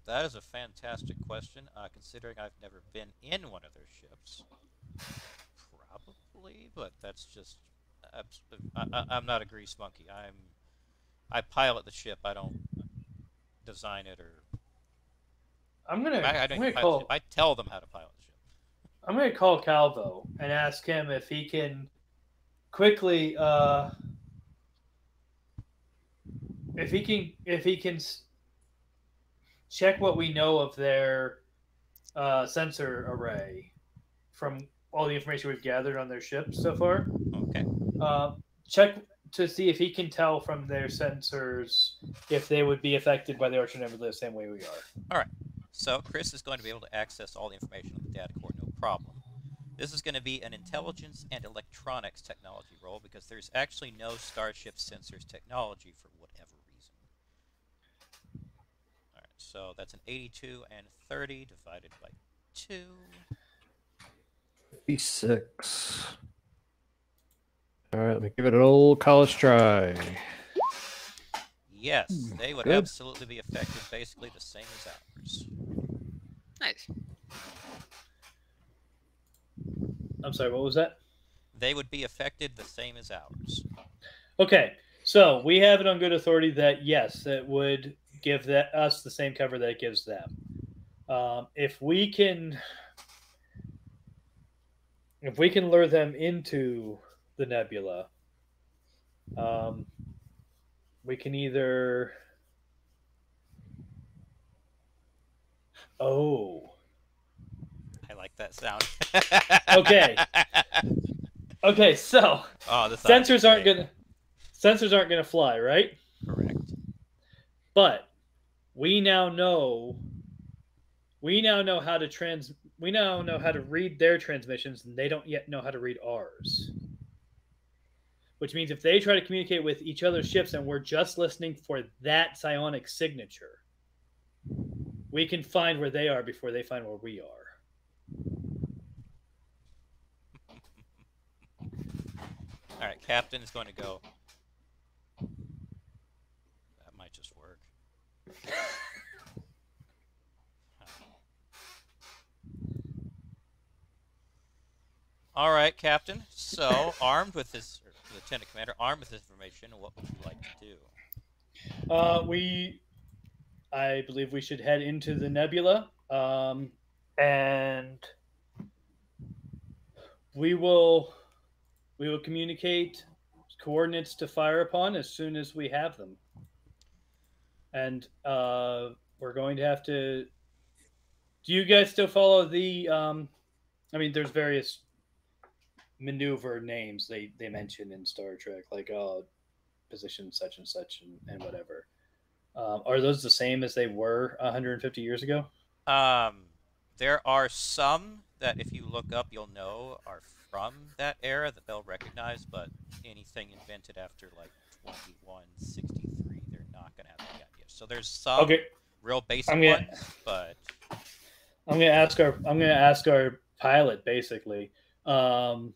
That is a fantastic question. Uh, considering I've never been in one of their ships, probably, but that's just. I, I'm not a grease monkey. I'm. I pilot the ship. I don't design it or. I'm gonna, I, I I'm gonna I, call. I tell them how to pilot the ship. I'm gonna call Calvo and ask him if he can quickly, uh, if he can, if he can check what we know of their uh, sensor array from all the information we've gathered on their ship so far. Okay. Uh, check to see if he can tell from their sensors if they would be affected by the Archer Nebula the same way we are. All right. So Chris is going to be able to access all the information on the data core, no problem. This is going to be an intelligence and electronics technology roll because there's actually no Starship sensors technology for whatever reason. Alright, so that's an 82 and 30 divided by 2. 56. All right, let me give it an old college try. Yes, Hmm, they would good. absolutely be affected basically the same as ours. Nice. I'm sorry, what was that? They would be affected the same as ours. Okay, so we have it on good authority that yes, it would give that us the same cover that it gives them. Um, if we can, if we can lure them into the nebula, um, we can either. Oh, I like that sound. Okay. okay. So oh, the sensors aren't great. gonna sensors aren't gonna fly, right? Correct. But we now know we now know how to trans we now know how to read their transmissions and they don't yet know how to read ours which means if they try to communicate with each other's ships and we're just listening for that psionic signature we can find where they are before they find where we are All right, Captain is going to go. That might just work. All right, Captain. So, armed with this, Lieutenant Commander, armed with this information, what would you like to do? Uh, we, I believe we should head into the nebula, um, and we will, we will communicate coordinates to fire upon as soon as we have them. And uh, we're going to have to. Do you guys still follow the? Um, I mean, there's various maneuver names they they mention in Star Trek, like uh, position such and such and, and whatever. Um, are those the same as they were 150 years ago? Um, there are some that, if you look up, you'll know are from that era that they'll recognize, but anything invented after like 2163, they're not gonna have any idea. So there's some Okay, real basic I'm gonna- ones, but I'm gonna ask our I'm gonna ask our pilot basically. Um,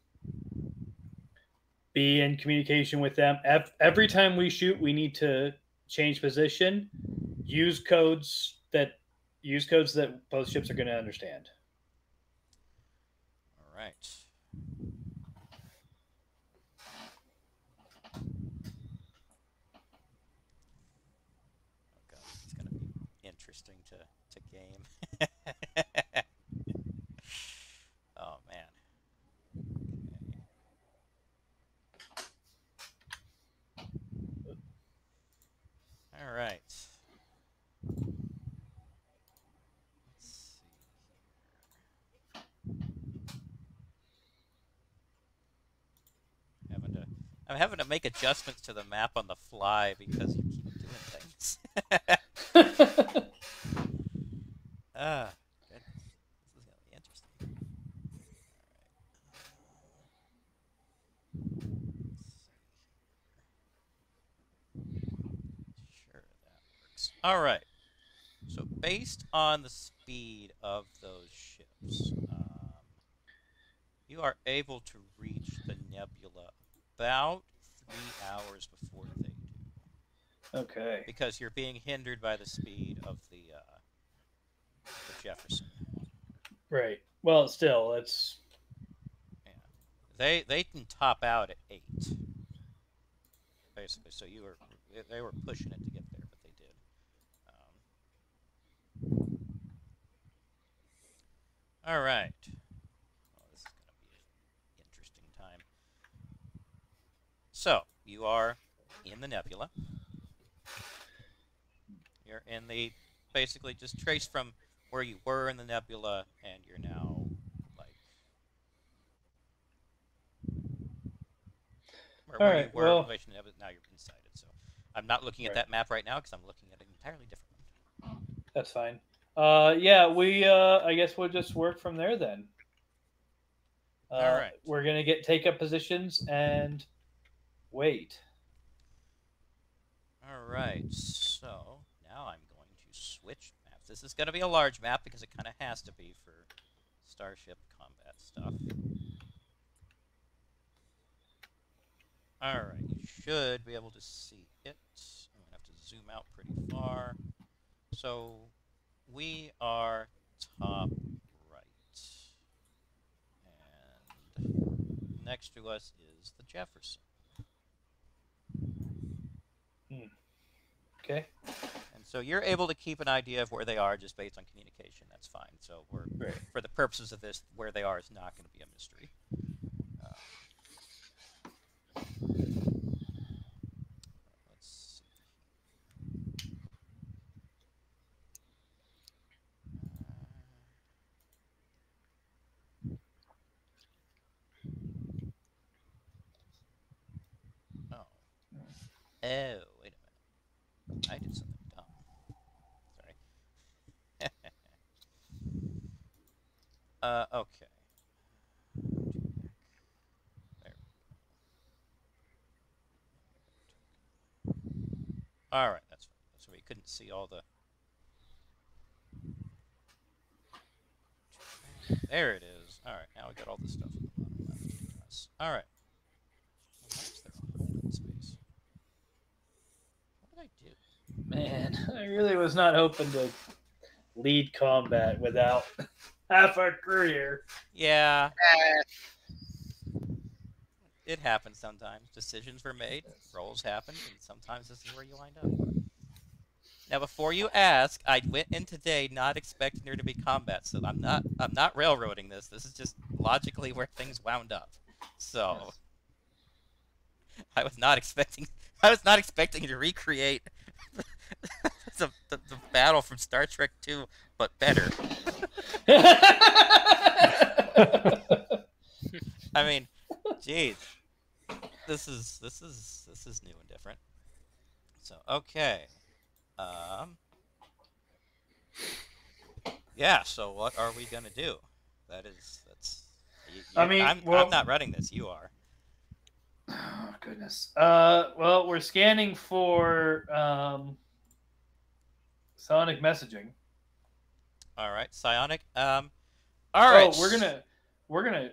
be in communication with them. Every time we shoot, we need to change position. Use codes that use codes that both ships are going to understand. all right. Oh god, it's gonna be interesting to to game. oh man. Okay. All right. Let's see here. Having to, I'm having to make adjustments to the map on the fly because you keep doing things. ah, goodness. This is gonna be interesting. Sure, that works. All right. So based on the speed of those ships, um, you are able to reach the nebula about three hours before they do, okay. because you're being hindered by the speed of the, uh, the Jefferson. Right. Well, still, it's Yeah. They they can top out at eight, basically. So you were they- they were pushing it to get there, but they did. Um, all right. Well, this is going to be an interesting time. So you are in the nebula. You're in the basically just trace from where you were in the nebula, and you're now like or where you were well- in relation to nebula, now you're inside it. So I'm not looking at Right. that map right now because I'm looking at an entirely different one. that's fine. Uh, yeah, we. Uh, I guess we'll just work from there then. Uh, All right. We're gonna get take up positions and wait. All right, so now I'm going to switch maps. This is going to be a large map because it kind of has to be for starship combat stuff. All right, you should be able to see it. I'm to have to zoom out pretty far. So we are top right. And next to us is the Jefferson. Okay. And so you're able to keep an idea of where they are just based on communication. That's fine. So we're Right. for the purposes of this, where they are is not going to be a mystery. Uh, Oh, wait a minute. I did something dumb. Sorry. uh, okay. All right, that's fine. So we couldn't see all the. There it is. All right, now we got all the stuff. The all right. Man, I really was not hoping to lead combat without half our career. Yeah, Eh, it happens sometimes. Decisions were made, roles happened, and sometimes this is where you wind up. Now, before you ask, I went in today not expecting there to be combat, so I'm not I'm not railroading this. This is just logically where things wound up. So I was not expecting I was not expecting to recreate the, the, the battle from Star Trek 2, but better. I mean, jeez, this is this is this is new and different. So okay, um, yeah. So what are we gonna do? That is that's. You, I mean, I'm, well- I'm not running this. You are. oh goodness. Uh, well, we're scanning for um, sonic messaging. All right, psionic. Um, all right. Oh, we're gonna, we're gonna.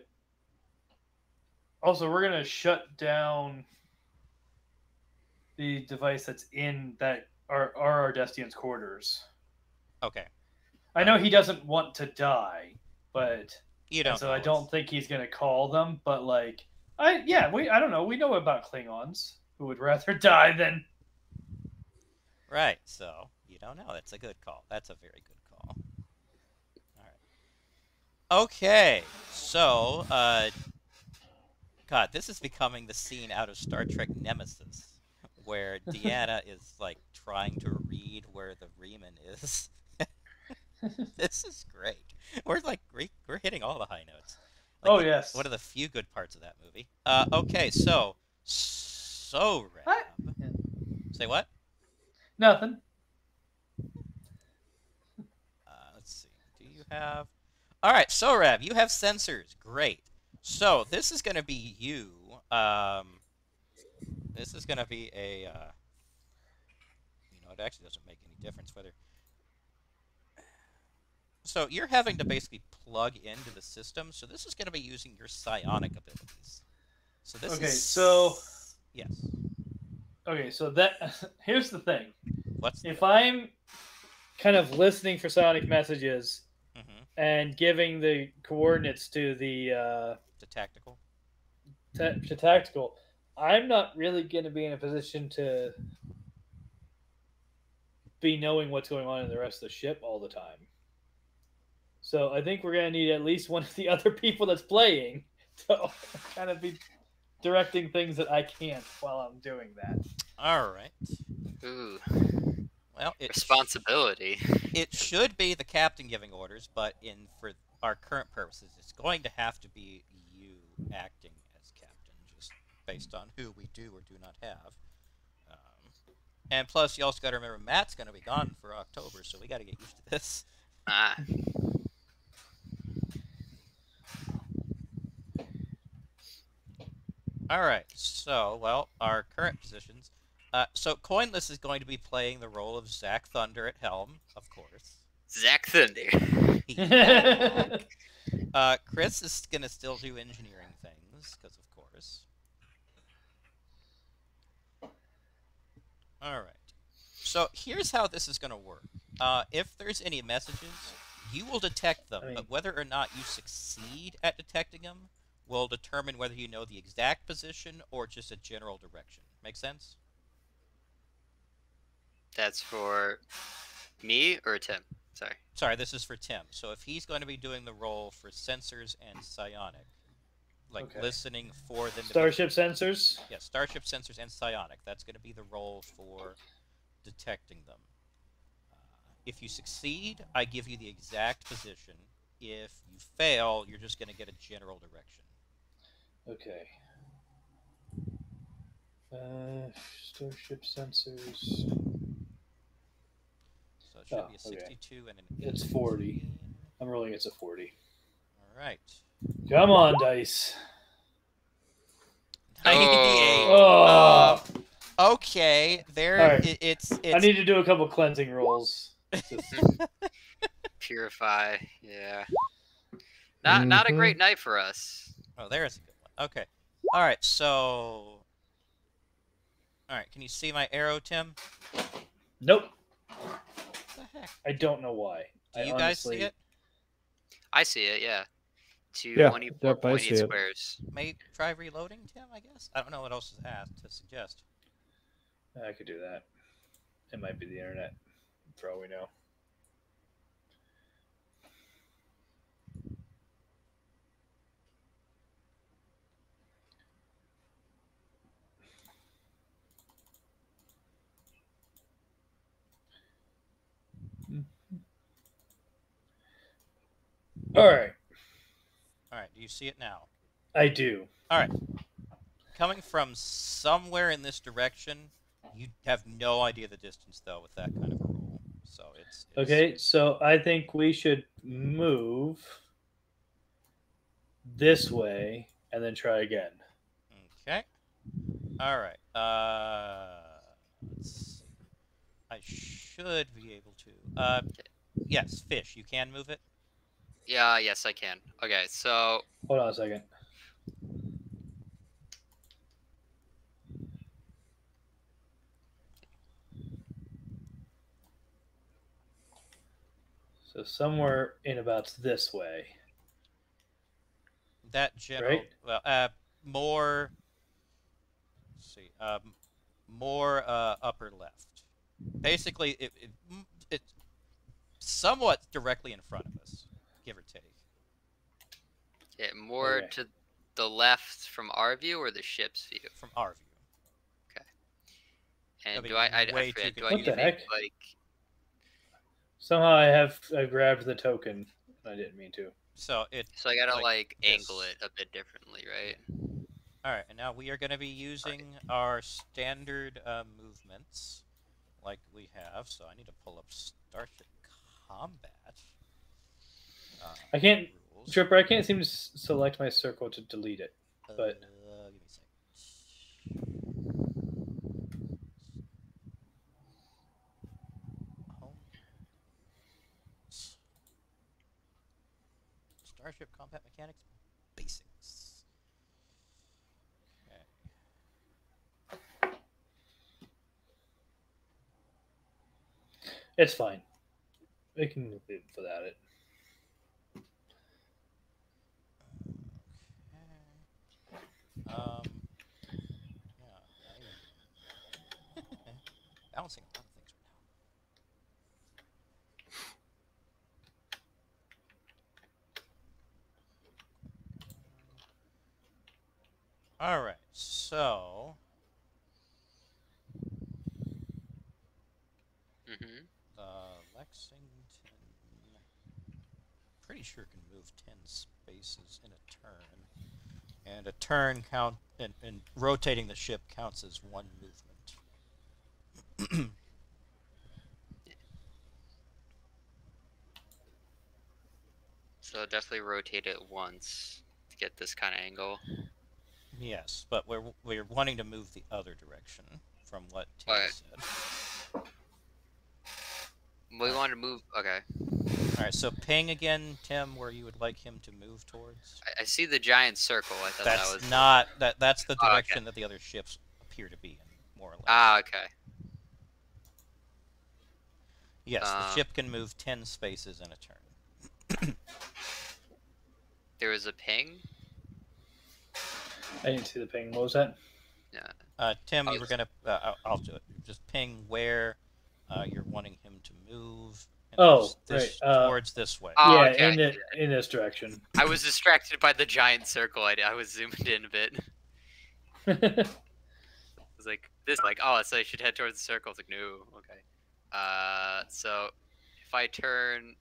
Also, we're gonna shut down the device that's in that our our Ardestian's quarters. Okay, I know he doesn't want to die, but you don't. so know I don't think he's gonna call them. But like, I yeah, we I don't know. We know about Klingons who would rather die than Right. So don't know. That's a good call. That's a very good call. All right. Okay. So, uh, God, this is becoming the scene out of Star Trek Nemesis, where Deanna is like trying to read where the Reman is. this is great. We're like we're, we're hitting all the high notes. Like, Oh, the- yes. One of the few good parts of that movie. Uh, okay. So, so. Rab. Say what? nothing. Uh, let's see. Do you have? All right, so Rab, you have sensors. Great. So this is going to be you. Um, this is going to be a. Uh, you know, it actually doesn't make any difference whether. So you're having to basically plug into the system. So this is going to be using your psionic abilities. So this Okay, is. so- Yes. Okay, so that here's the thing. What's If I'm kind of listening for psionic messages and giving the coordinates to the uh, the tactical? ta- to tactical, I'm not really going to be in a position to be knowing what's going on in the rest of the ship all the time. So I think we're going to need at least one of the other people that's playing to kind of be directing things that I can't while I'm doing that. All right. Ooh, Well, it responsibility. it should be the captain giving orders, but in for our current purposes, it's going to have to be you acting as captain, just based on who we do or do not have. Um, and plus, you also got to remember Matt's going to be gone for October, so we got to get used to this. Ah, All right. So, well, our current positions. Uh, so, Coinless is going to be playing the role of Zack Thunder at helm, of course. Zack Thunder. Uh, Chris is gonna still do engineering things, because of course. All right. So here's how this is gonna work. Uh, if there's any messages, you will detect them, I mean- but whether or not you succeed at detecting them will determine whether you know the exact position or just a general direction. Make sense? That's for me or Tim? Sorry. Sorry, this is for Tim. So if he's going to be doing the role for sensors and psionic, like Okay. listening for them. to be- Starship sensors. Yeah, starship sensors and psionic. That's going to be the role for detecting them. Uh, if you succeed, I give you the exact position. If you fail, you're just going to get a general direction. Okay. Uh, starship sensors. So it should Oh, be a okay. 62 and an It's 40. I'm rolling it's a 40. All right. Come on, dice. 98. Oh, Uh, okay, there. Alright. It, it's I need to do a couple cleansing rolls. Purify. Yeah. Not not a Mhm. great night for us. Oh, there's a good one. Okay. All right. So. All right. Can you see my arrow, Tim? nope. What the heck? I don't know why. Do I you guys see it? I see it. Yeah. Two Yeah, 24 yep, I it. squares. May try reloading, Tim. I guess. I don't know what else is asked to suggest. I could do that. It might be the internet, for all we know. All right, All right. Do you see it now? I do. All right. Coming from somewhere in this direction, you have no idea the distance though with that kind of a roll. So it's, it's Okay, so I think we should move this way and then try again. Okay. All right. Uh, let's see. I should be able to. Uh, yes, fish. You can move it. Yeah. Yes, I can. Okay. So Hold on a second. So somewhere in about this way. That general. Right. Well, uh, more. Let's see. Um, more uh, upper left. Basically, it, it it's somewhat directly in front of us, give or take. yeah, more Okay. to the left from our view or the ship's view. from our view. Okay. And do I? I, I forget. Do I What need the to make like? Somehow I have I grabbed the token. I didn't mean to. So it. So I gotta like like, angle this. it a bit differently, right? All right, and now we are going to be using our standard uh, movements, like we have. So I need to pull up Starship Combat. Uh, I can't- rules. Tripper, I can't seem to select my circle to delete it. but- Uh, give me a second. Starship Combat Mechanics Basics. Okay. It's fine. We can it without it. Um. Yeah. Balancing a lot of things right now. All right. So Mm-hmm. uh, Lexington. Pretty sure can move ten spaces in a turn, and a turn count and, and rotating the ship counts as one movement. So definitely rotate it once to get this kind of angle. yes, but we're we're wanting to move the other direction from what Tim Right. said. We want to move. Okay, All right, so ping again, Tim, where you would like him to move towards. I, I see the giant circle. I thought That's that was not that. That's the Oh, okay. direction that the other ships appear to be in, more or less. Ah, okay. yes, the uh, ship can move ten spaces in a turn. There was a ping. I didn't see the ping. What was that? Yeah. Uh, Tim, Oh, you were gonna. Uh, I'll- I'll do it. Just ping where uh, you're wanting him to move. Oh, this- this, right, uh, towards this way. Oh, yeah, okay, in the, in this direction. I was distracted by the giant circle. I, I was zoomed in a bit. I was like, this, like, oh, so I should head towards the circle. It's like, no, okay. Uh, so if I turn,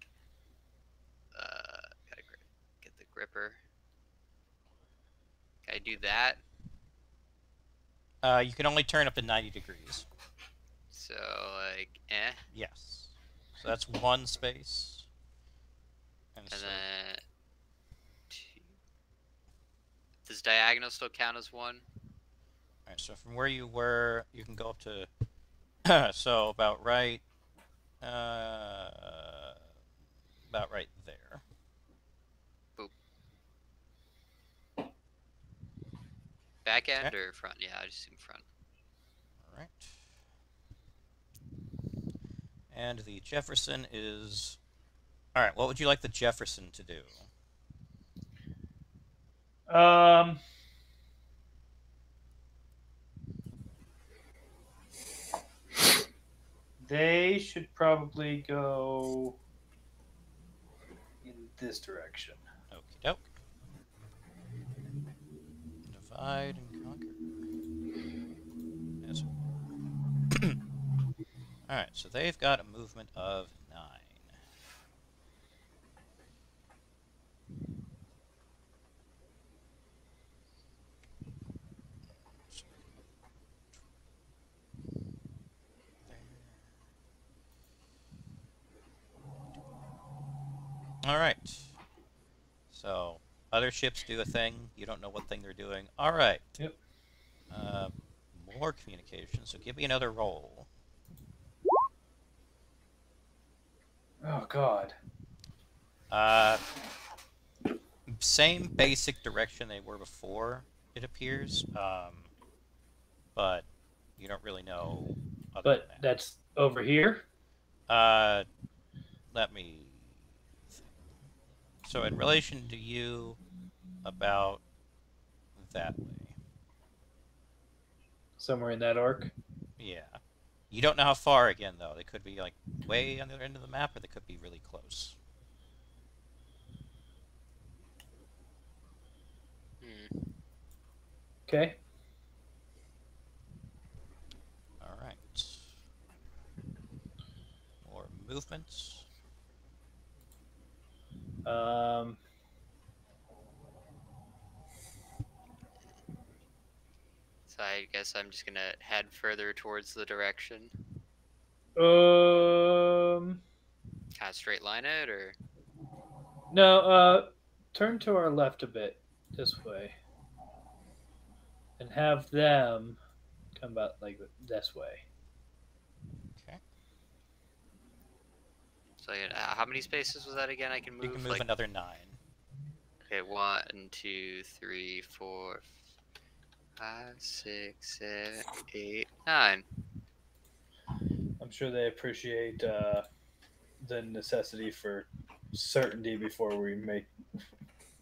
uh, gotta gri- get the gripper. Can I do that? Uh, you can only turn up to ninety degrees. So like, eh, Yes. So that's one space. And, and so, then Does diagonal still count as one? All right, so from where you were, you can go up to, so about right, uh, about right there. Boop. Back end or front? Yeah, I just assume front. All right. And the Jefferson is. All right. What would you like the Jefferson to do? Um. They should probably go in this direction. Okie doke. Divide Alright, so they've got a movement of nine. Alright. So, other ships do a thing. You don't know what thing they're doing. Alright. Yep. Uh, more communication. So give me another roll. Oh God. Uh, same basic direction they were before, it appears. Um, but you don't really know. Other But than that's over here. Uh, let me. So, in relation to you, about that way. Somewhere in that arc. Yeah. You don't know how far again, though. They could be like way on the other end of the map, or they could be really close. Hmm. Okay. All right. More movements. Um. So I guess I'm just gonna head further towards the direction. Um. Kind of straight line it, or No. Uh. Turn to our left a bit, this way, and have them come about like this way. Okay. so yeah, uh, how many spaces was that again? I can move. You can move like, another nine. Okay, one, two, three, four, five, six, seven, eight, nine. I'm sure they appreciate uh, the necessity for certainty before we make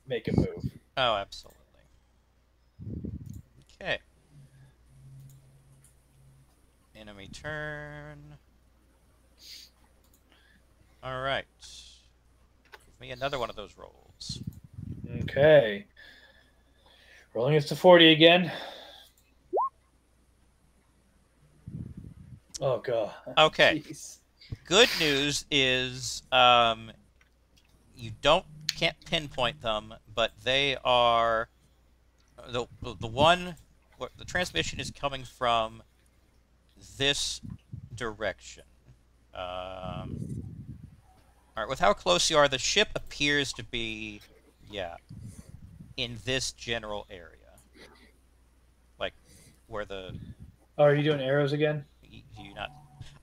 make a move. Oh, absolutely. Okay. Enemy turn. All right. Give me another one of those rolls. Okay. Rolling it to 40 again. Oh, God. Okay. Jeez. Good news is um, you don't can't pinpoint them, but they are the the one where the transmission is coming from this direction. Um, all right, with how close you are, the ship appears to be, yeah, in this general area, like where the Oh, are you doing arrows again? y- you not.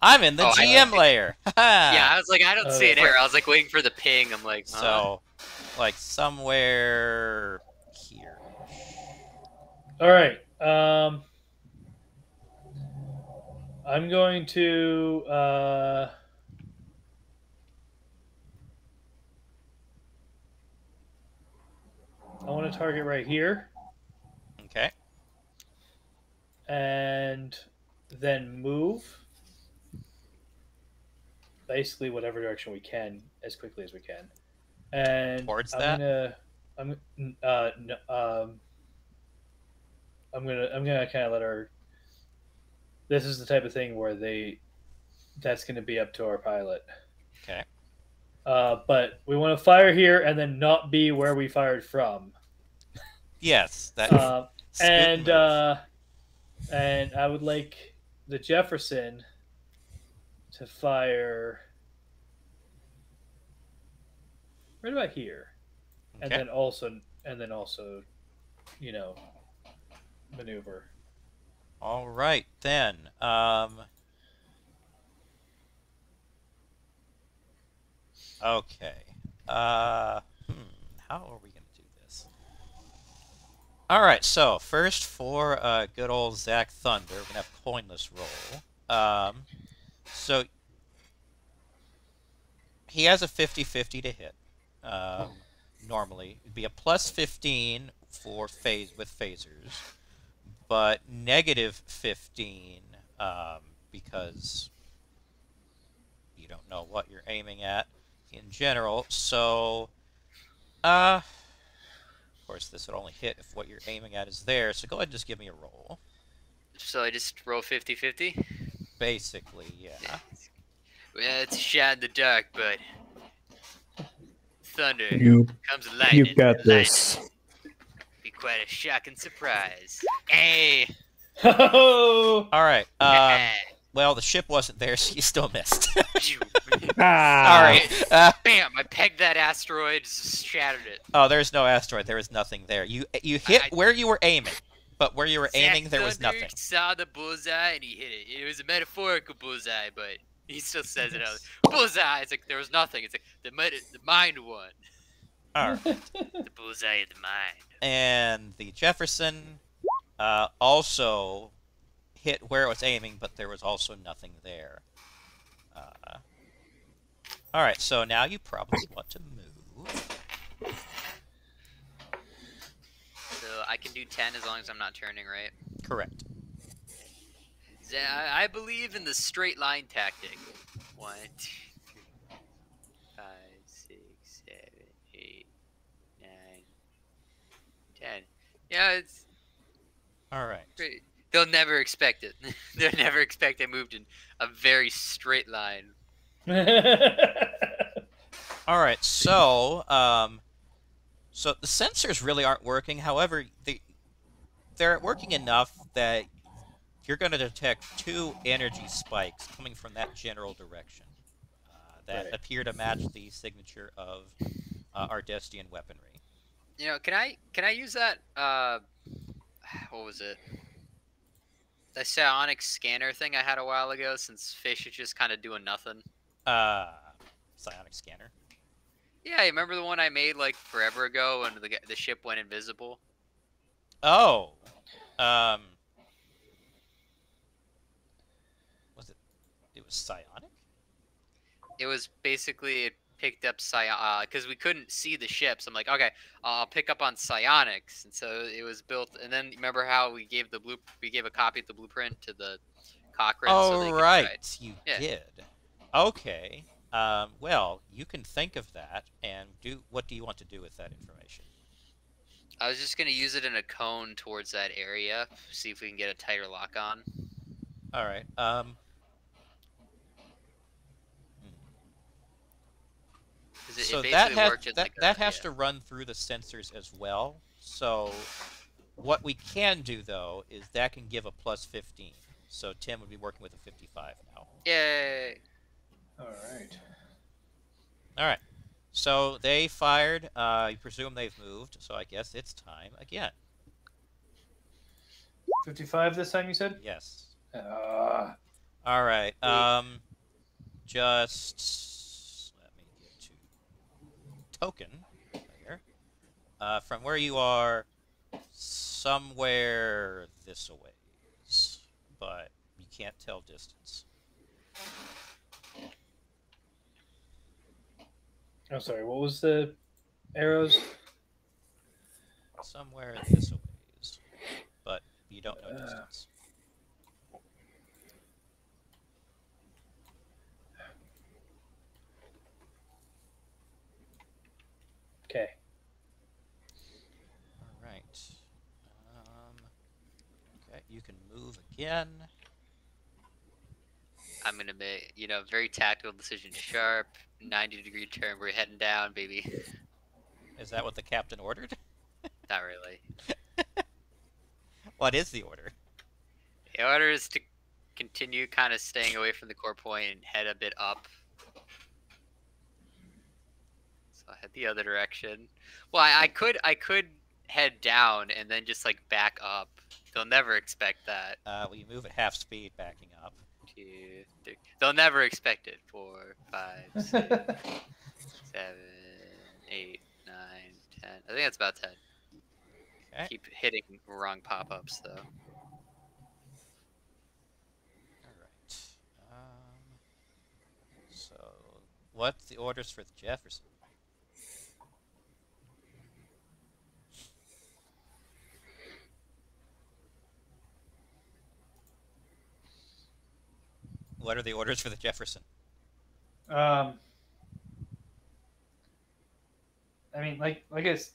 I'm in the Oh, GM layer. yeah, I was like, I don't Oh, see an yeah. error. I was like waiting for the ping. I'm like, huh? So, like somewhere here. All right. Um, I'm going to. Uh, I want to target right here Okay. and then move basically whatever direction we can as quickly as we can. And Towards I'm that? gonna I'm uh no, um I'm gonna I'm gonna kind of let our this is the type of thing where they that's gonna be up to our pilot. Okay. Uh, but we want to fire here and then not be where we fired from. Yes. That. Uh, and uh, and I would like the Jefferson to fire right about here, and then also and then also you know, maneuver. All right then. Um, okay. Uh, hmm, how are we gonna do this? All right. So first for uh, good old Zach Thunder, we're gonna have coinless roll. Um, so he has a 50-50 to hit. Um, normally, it'd be a plus 15 for phase with phasers but negative 15 um, because you don't know what you're aiming at in general. So, uh, of course, this would only hit if what you're aiming at is there. So go ahead and just give me a roll. So I just roll 50-50? Basically, yeah. Well, it's a shot in the dark, but thunder You comes lightning. you got lightning. this. Be quite a shocking surprise. Hey. Oh, All right. Um, well, the ship wasn't there, so you still missed. Ah, All right. Uh, Bam! I pegged that asteroid, shattered it. oh, there's no asteroid. There was nothing there. You you hit I- where you were aiming, but where you were Zack aiming, there was nothing. Saw the bullseye and he hit it. It was a metaphorical bullseye, but he still says it out. Bullseye. It's like there was nothing. It's like the meta, the mind one. All right. The bullseye of the mind. and the Jefferson uh, also hit where it was aiming, but there was also nothing there. Uh, all right, so now you probably want to move. So I can do ten as long as I'm not turning right. Correct. I believe in the straight line tactic. One, two, three, five, six, seven, eight, nine, ten. Yeah, it's All right. great. They'll never expect it. They'll never expect I moved in a very straight line. All right. So, um, so the sensors really aren't working. However, they they're working enough that you're going to detect two energy spikes coming from that general direction uh, that Right. appear to match the signature of uh, Ardestian weaponry. You know, can I can I use that? Uh, what was it? The psionic scanner thing I had a while ago. Since fish is just kind of doing nothing. Uh, psionic scanner. Yeah, you remember the one I made like forever ago when the the ship went invisible? Oh, um, was it? It was psionic. It was basically it picked up psion because we couldn't see the ships. I'm like, okay, I'll pick up on psionics, and so it was built. And then remember how we gave the blue we gave a copy of the blueprint to the Cochrane. so Oh could right, you Yeah. did. Okay. Um, well, you can think of that and do. What do you want to do with that information? I was just gonna use it in a cone towards that area, see if we can get a tighter lock on. All right. Um, it, so it that has worked in that, like a- that has yeah. to run through the sensors as well. So what we can do though is that can give a plus 15. So Tim would be working with a 55 now. Yay! All right. All right. So they fired. Uh, you presume they've moved. So I guess it's time again. 55 this time, you said? Yes. Uh, All right. Um, just let me get to token there. Uh, from where you are, somewhere this a ways, but you can't tell distance. I'm sorry, what was the arrows? Somewhere this a ways, but you don't know Uh. distance. Okay. All right. Um, okay, you can move again. I'm gonna make you know very tactical decision, sharp, 90 degree turn. We're heading down, baby. Is that what the captain ordered? Not really. What is the order? The order is to continue kind of staying away from the core point and head a bit up. So I head the other direction. Well, I, I could I could head down and then just like back up. They'll never expect that. Uh, well, you move at half speed, backing up. Two, three. They'll never expect it. Four, five, six, seven, eight, nine, ten. I think that's about ten. Okay. Keep hitting wrong pop-ups though. All right. Um, so, what's the orders for the Jefferson? What are the orders for the Jefferson? Um, I mean, like like I s-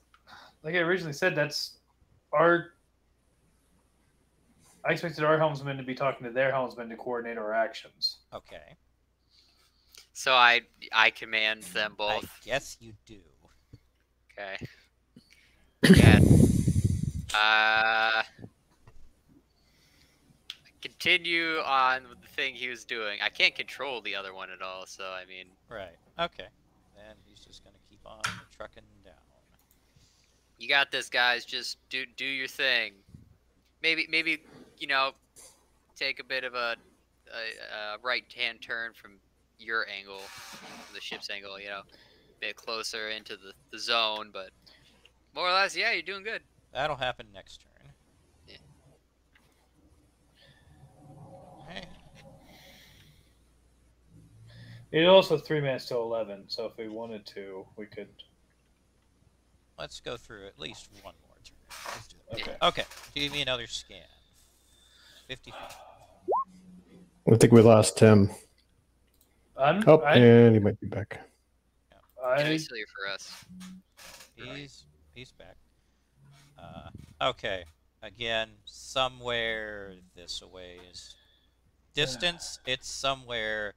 like I originally said, that's our. I expected our helmsman to be talking to their helmsman to coordinate our actions. Okay. So I I command them both. I both. guess you do. Okay. Yeah. Uh. Continue on with the thing he was doing. I can't control the other one at all, so I mean, Right. Okay. Then he's just gonna keep on trucking down. you got this, guys. Just do do your thing. Maybe maybe you know, take a bit of a, a, a right hand turn from your angle, the ship's angle. You know, a bit closer into the, the zone, but more or less, yeah, you're doing good. That'll happen next turn. Yeah. Okay. It also three minutes to eleven, so if we wanted to, we could. Let's go through at least one more turn. Let's do it. Okay. Okay. Give me another scan. 50. I think we lost Tim. I'm, Oh, I, and he might be back. It's I, easier for us. He's he's back. Uh, okay. Again, somewhere this away is distance. It's somewhere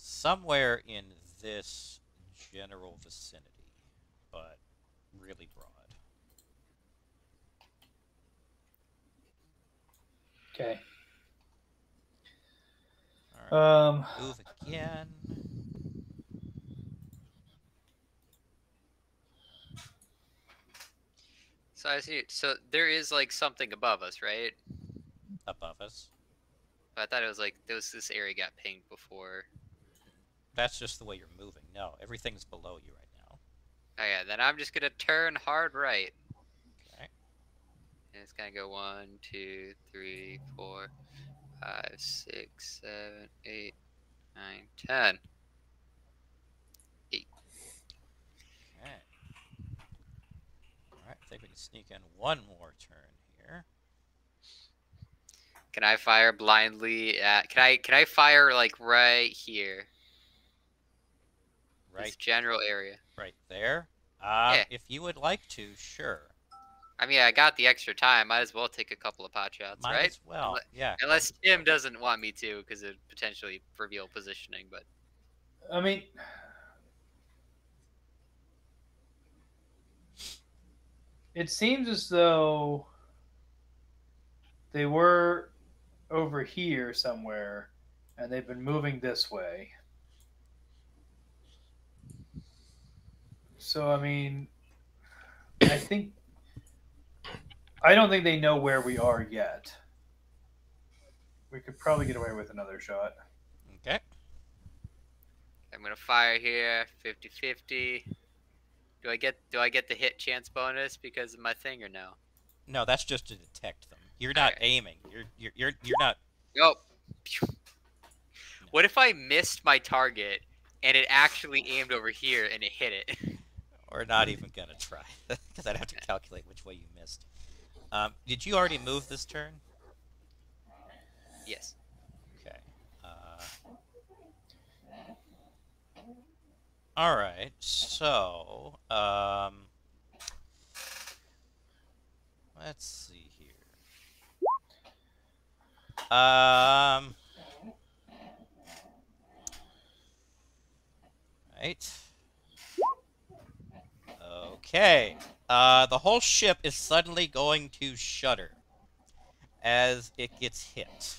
somewhere in this general vicinity, but really broad. okay. All right. Um, Move again. So I see. So there is like something above us, right? above us. I thought it was like there was this area got pinged before. That's just the way you're moving. No, everything's below you right now. Oh yeah, then I'm just gonna turn hard right. Okay. And it's gonna go one, two, three, four, five, six, seven, eight, nine, ten. Okay. All right. I think we can sneak in one more turn here. Can I fire blindly at? Can I? Can I fire like right here? This Right. general area. Right there. Uh, Yeah. If you would like to, sure. I mean, I got the extra time. Might as well take a couple of pot shots, Might right? as well. Unle- Yeah. Unless Tim doesn't want me to, because it potentially reveal positioning. But I mean, it seems as though they were over here somewhere, and they've been moving this way. So I mean, I think I don't think they know where we are yet. We could probably get away with another shot. Okay. I'm gonna fire here, 50-50. Do I get do I get the hit chance bonus because of my thing or no? No, that's just to detect them. You're not Okay. aiming. You're you're you're, you're not. Nope. What if I missed my target and it actually aimed over here and it hit it? Or not even gonna try, because I'd have to calculate which way you missed. Um, did you already move this turn? yes. Okay. Uh, all right. So, um, let's see here. Um, right. Okay. Uh, the whole ship is suddenly going to shudder as it gets hit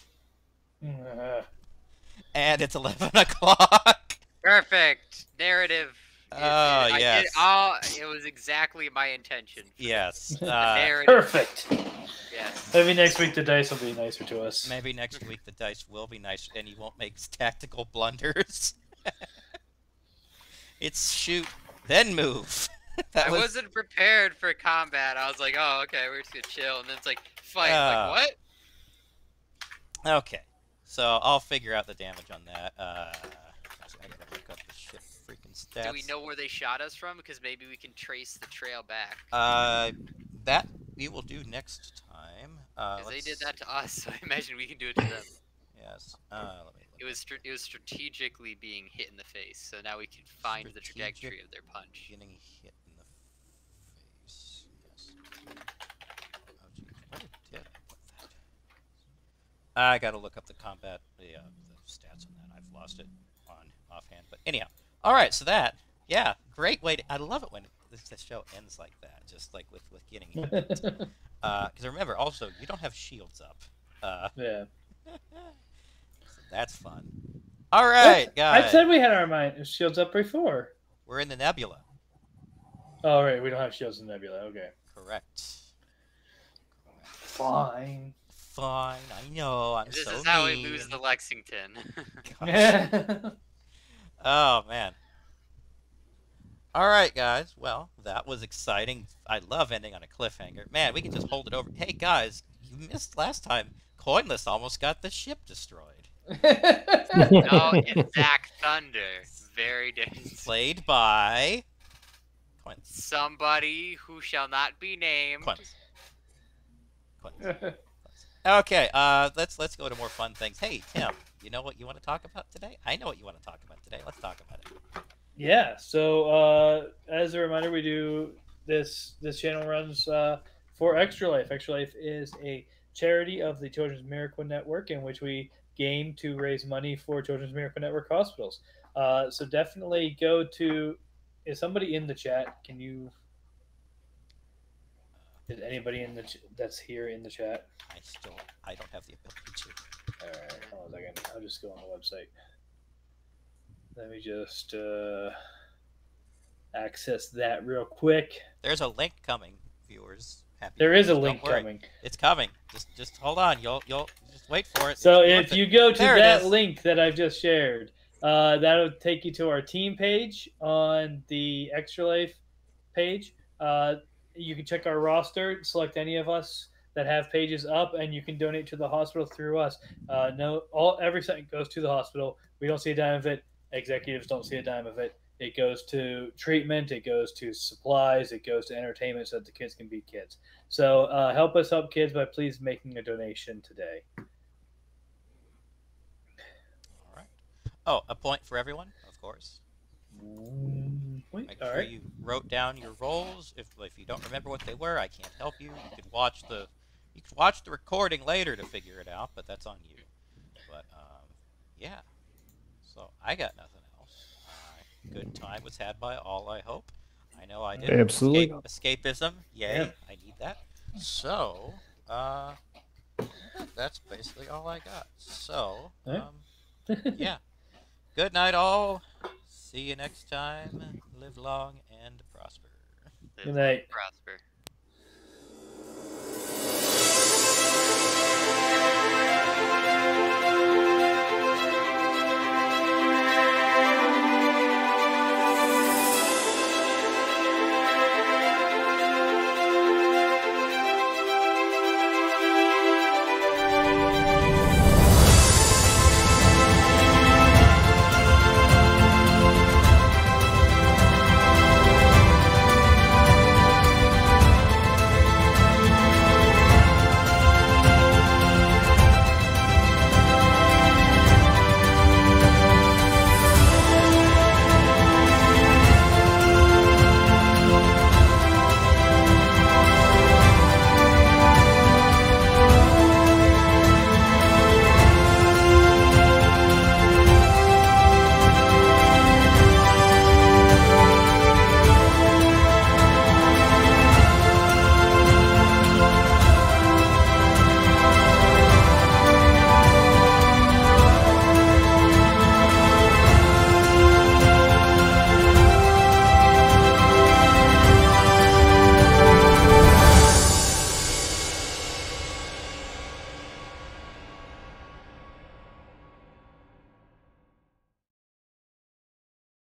Uh, and it's 11 o'clock. Perfect. Narrative It- Oh, it- yes. did all. It was exactly my intention. Yes. Uh, Perfect. yes. Maybe next week the dice will be nicer to us. maybe next week the dice will be nice and you won't make tactical blunders. it's shoot, then move. that I was wasn't prepared for combat. I was like, oh, okay, we're just gonna chill, and then it's like fight. Ah. like what? okay. So I'll figure out the damage on that. Uh, I gotta look up the shit freaking stats. Do we know where they shot us from? Because maybe we can trace the trail back. Uh, that we will do next time. Uh, Because they did that to us, so I imagine we can do it to them. Yes. Uh, let me. It was it was strategically being hit in the face, so now we can find the trajectory of their punch. Getting hit in the face. Yes. Oh, geez. Where did I put that? I gotta look up the combat, the, uh, the stats on that. I've lost it on offhand. But anyhow, all right. So that, yeah, great way. To, I love it when this, this show ends like that, just like with with getting. Because remember, also you don't have shields up. Uh, yeah. so that's fun. All right, I guys. I said we had our mind shields up before. We're in the nebula. Oh right, we don't have shields in Nebula. Okay. Correct. Fine. Fine, I know. I'm This so is how we lose the Lexington. Oh man. All right, guys. Well, that was exciting. I love ending on a cliffhanger. Man, we can just hold it over. Hey, guys, you missed last time. Coinless almost got the ship destroyed. no, it's Zach Thunder. Very different. Played by Coinless. Somebody who shall not be named. Coinless. Coinless. Okay, uh, let's let's go to more fun things. Hey, Tim, you know what you want to talk about today? I know what you want to talk about today. Let's talk about it. Yeah. So uh, as a reminder, we do this. This channel runs uh, for Extra Life. Extra Life is a charity of the Children's Miracle Network, in which we game to raise money for Children's Miracle Network hospitals. Uh, so definitely go to. Is somebody in the chat? Can you? Is anybody in the ch- that's here in the chat? I still I don't have the ability to. All right, hold on a second. I'll just go on the website. Let me just uh, access that real quick. There's a link coming, viewers. Happy There is a viewers, link don't worry. coming. It's coming. Just just hold on. You'll you'll just wait for it. So if worth it. you go to There that link that I've just shared, uh, that'll take you to our team page on the Extra Life page. Uh, you can check our roster, select any of us that have pages up, and you can donate to the hospital through us. Uh, no, all every cent goes to the hospital. We don't see a dime of it. Executives don't see a dime of it. It goes to treatment. It goes to supplies. It goes to entertainment so that the kids can be kids. So uh, help us help kids by please making a donation today. All right. Oh, a point for everyone, of course. Wait, Make all sure right. you wrote down your roles. If if you don't remember what they were, I can't help you. You can watch the you could watch the recording later to figure it out, but that's on you. But um, yeah. So I got nothing else. Uh, good time was had by all. I hope. I know I did. Absolutely. Escape, escapism. Yay! Yeah. I need that. So uh, that's basically all I got. So um, yeah. Good night, all. See you next time. Live long and prosper. Live Good night. Prosper.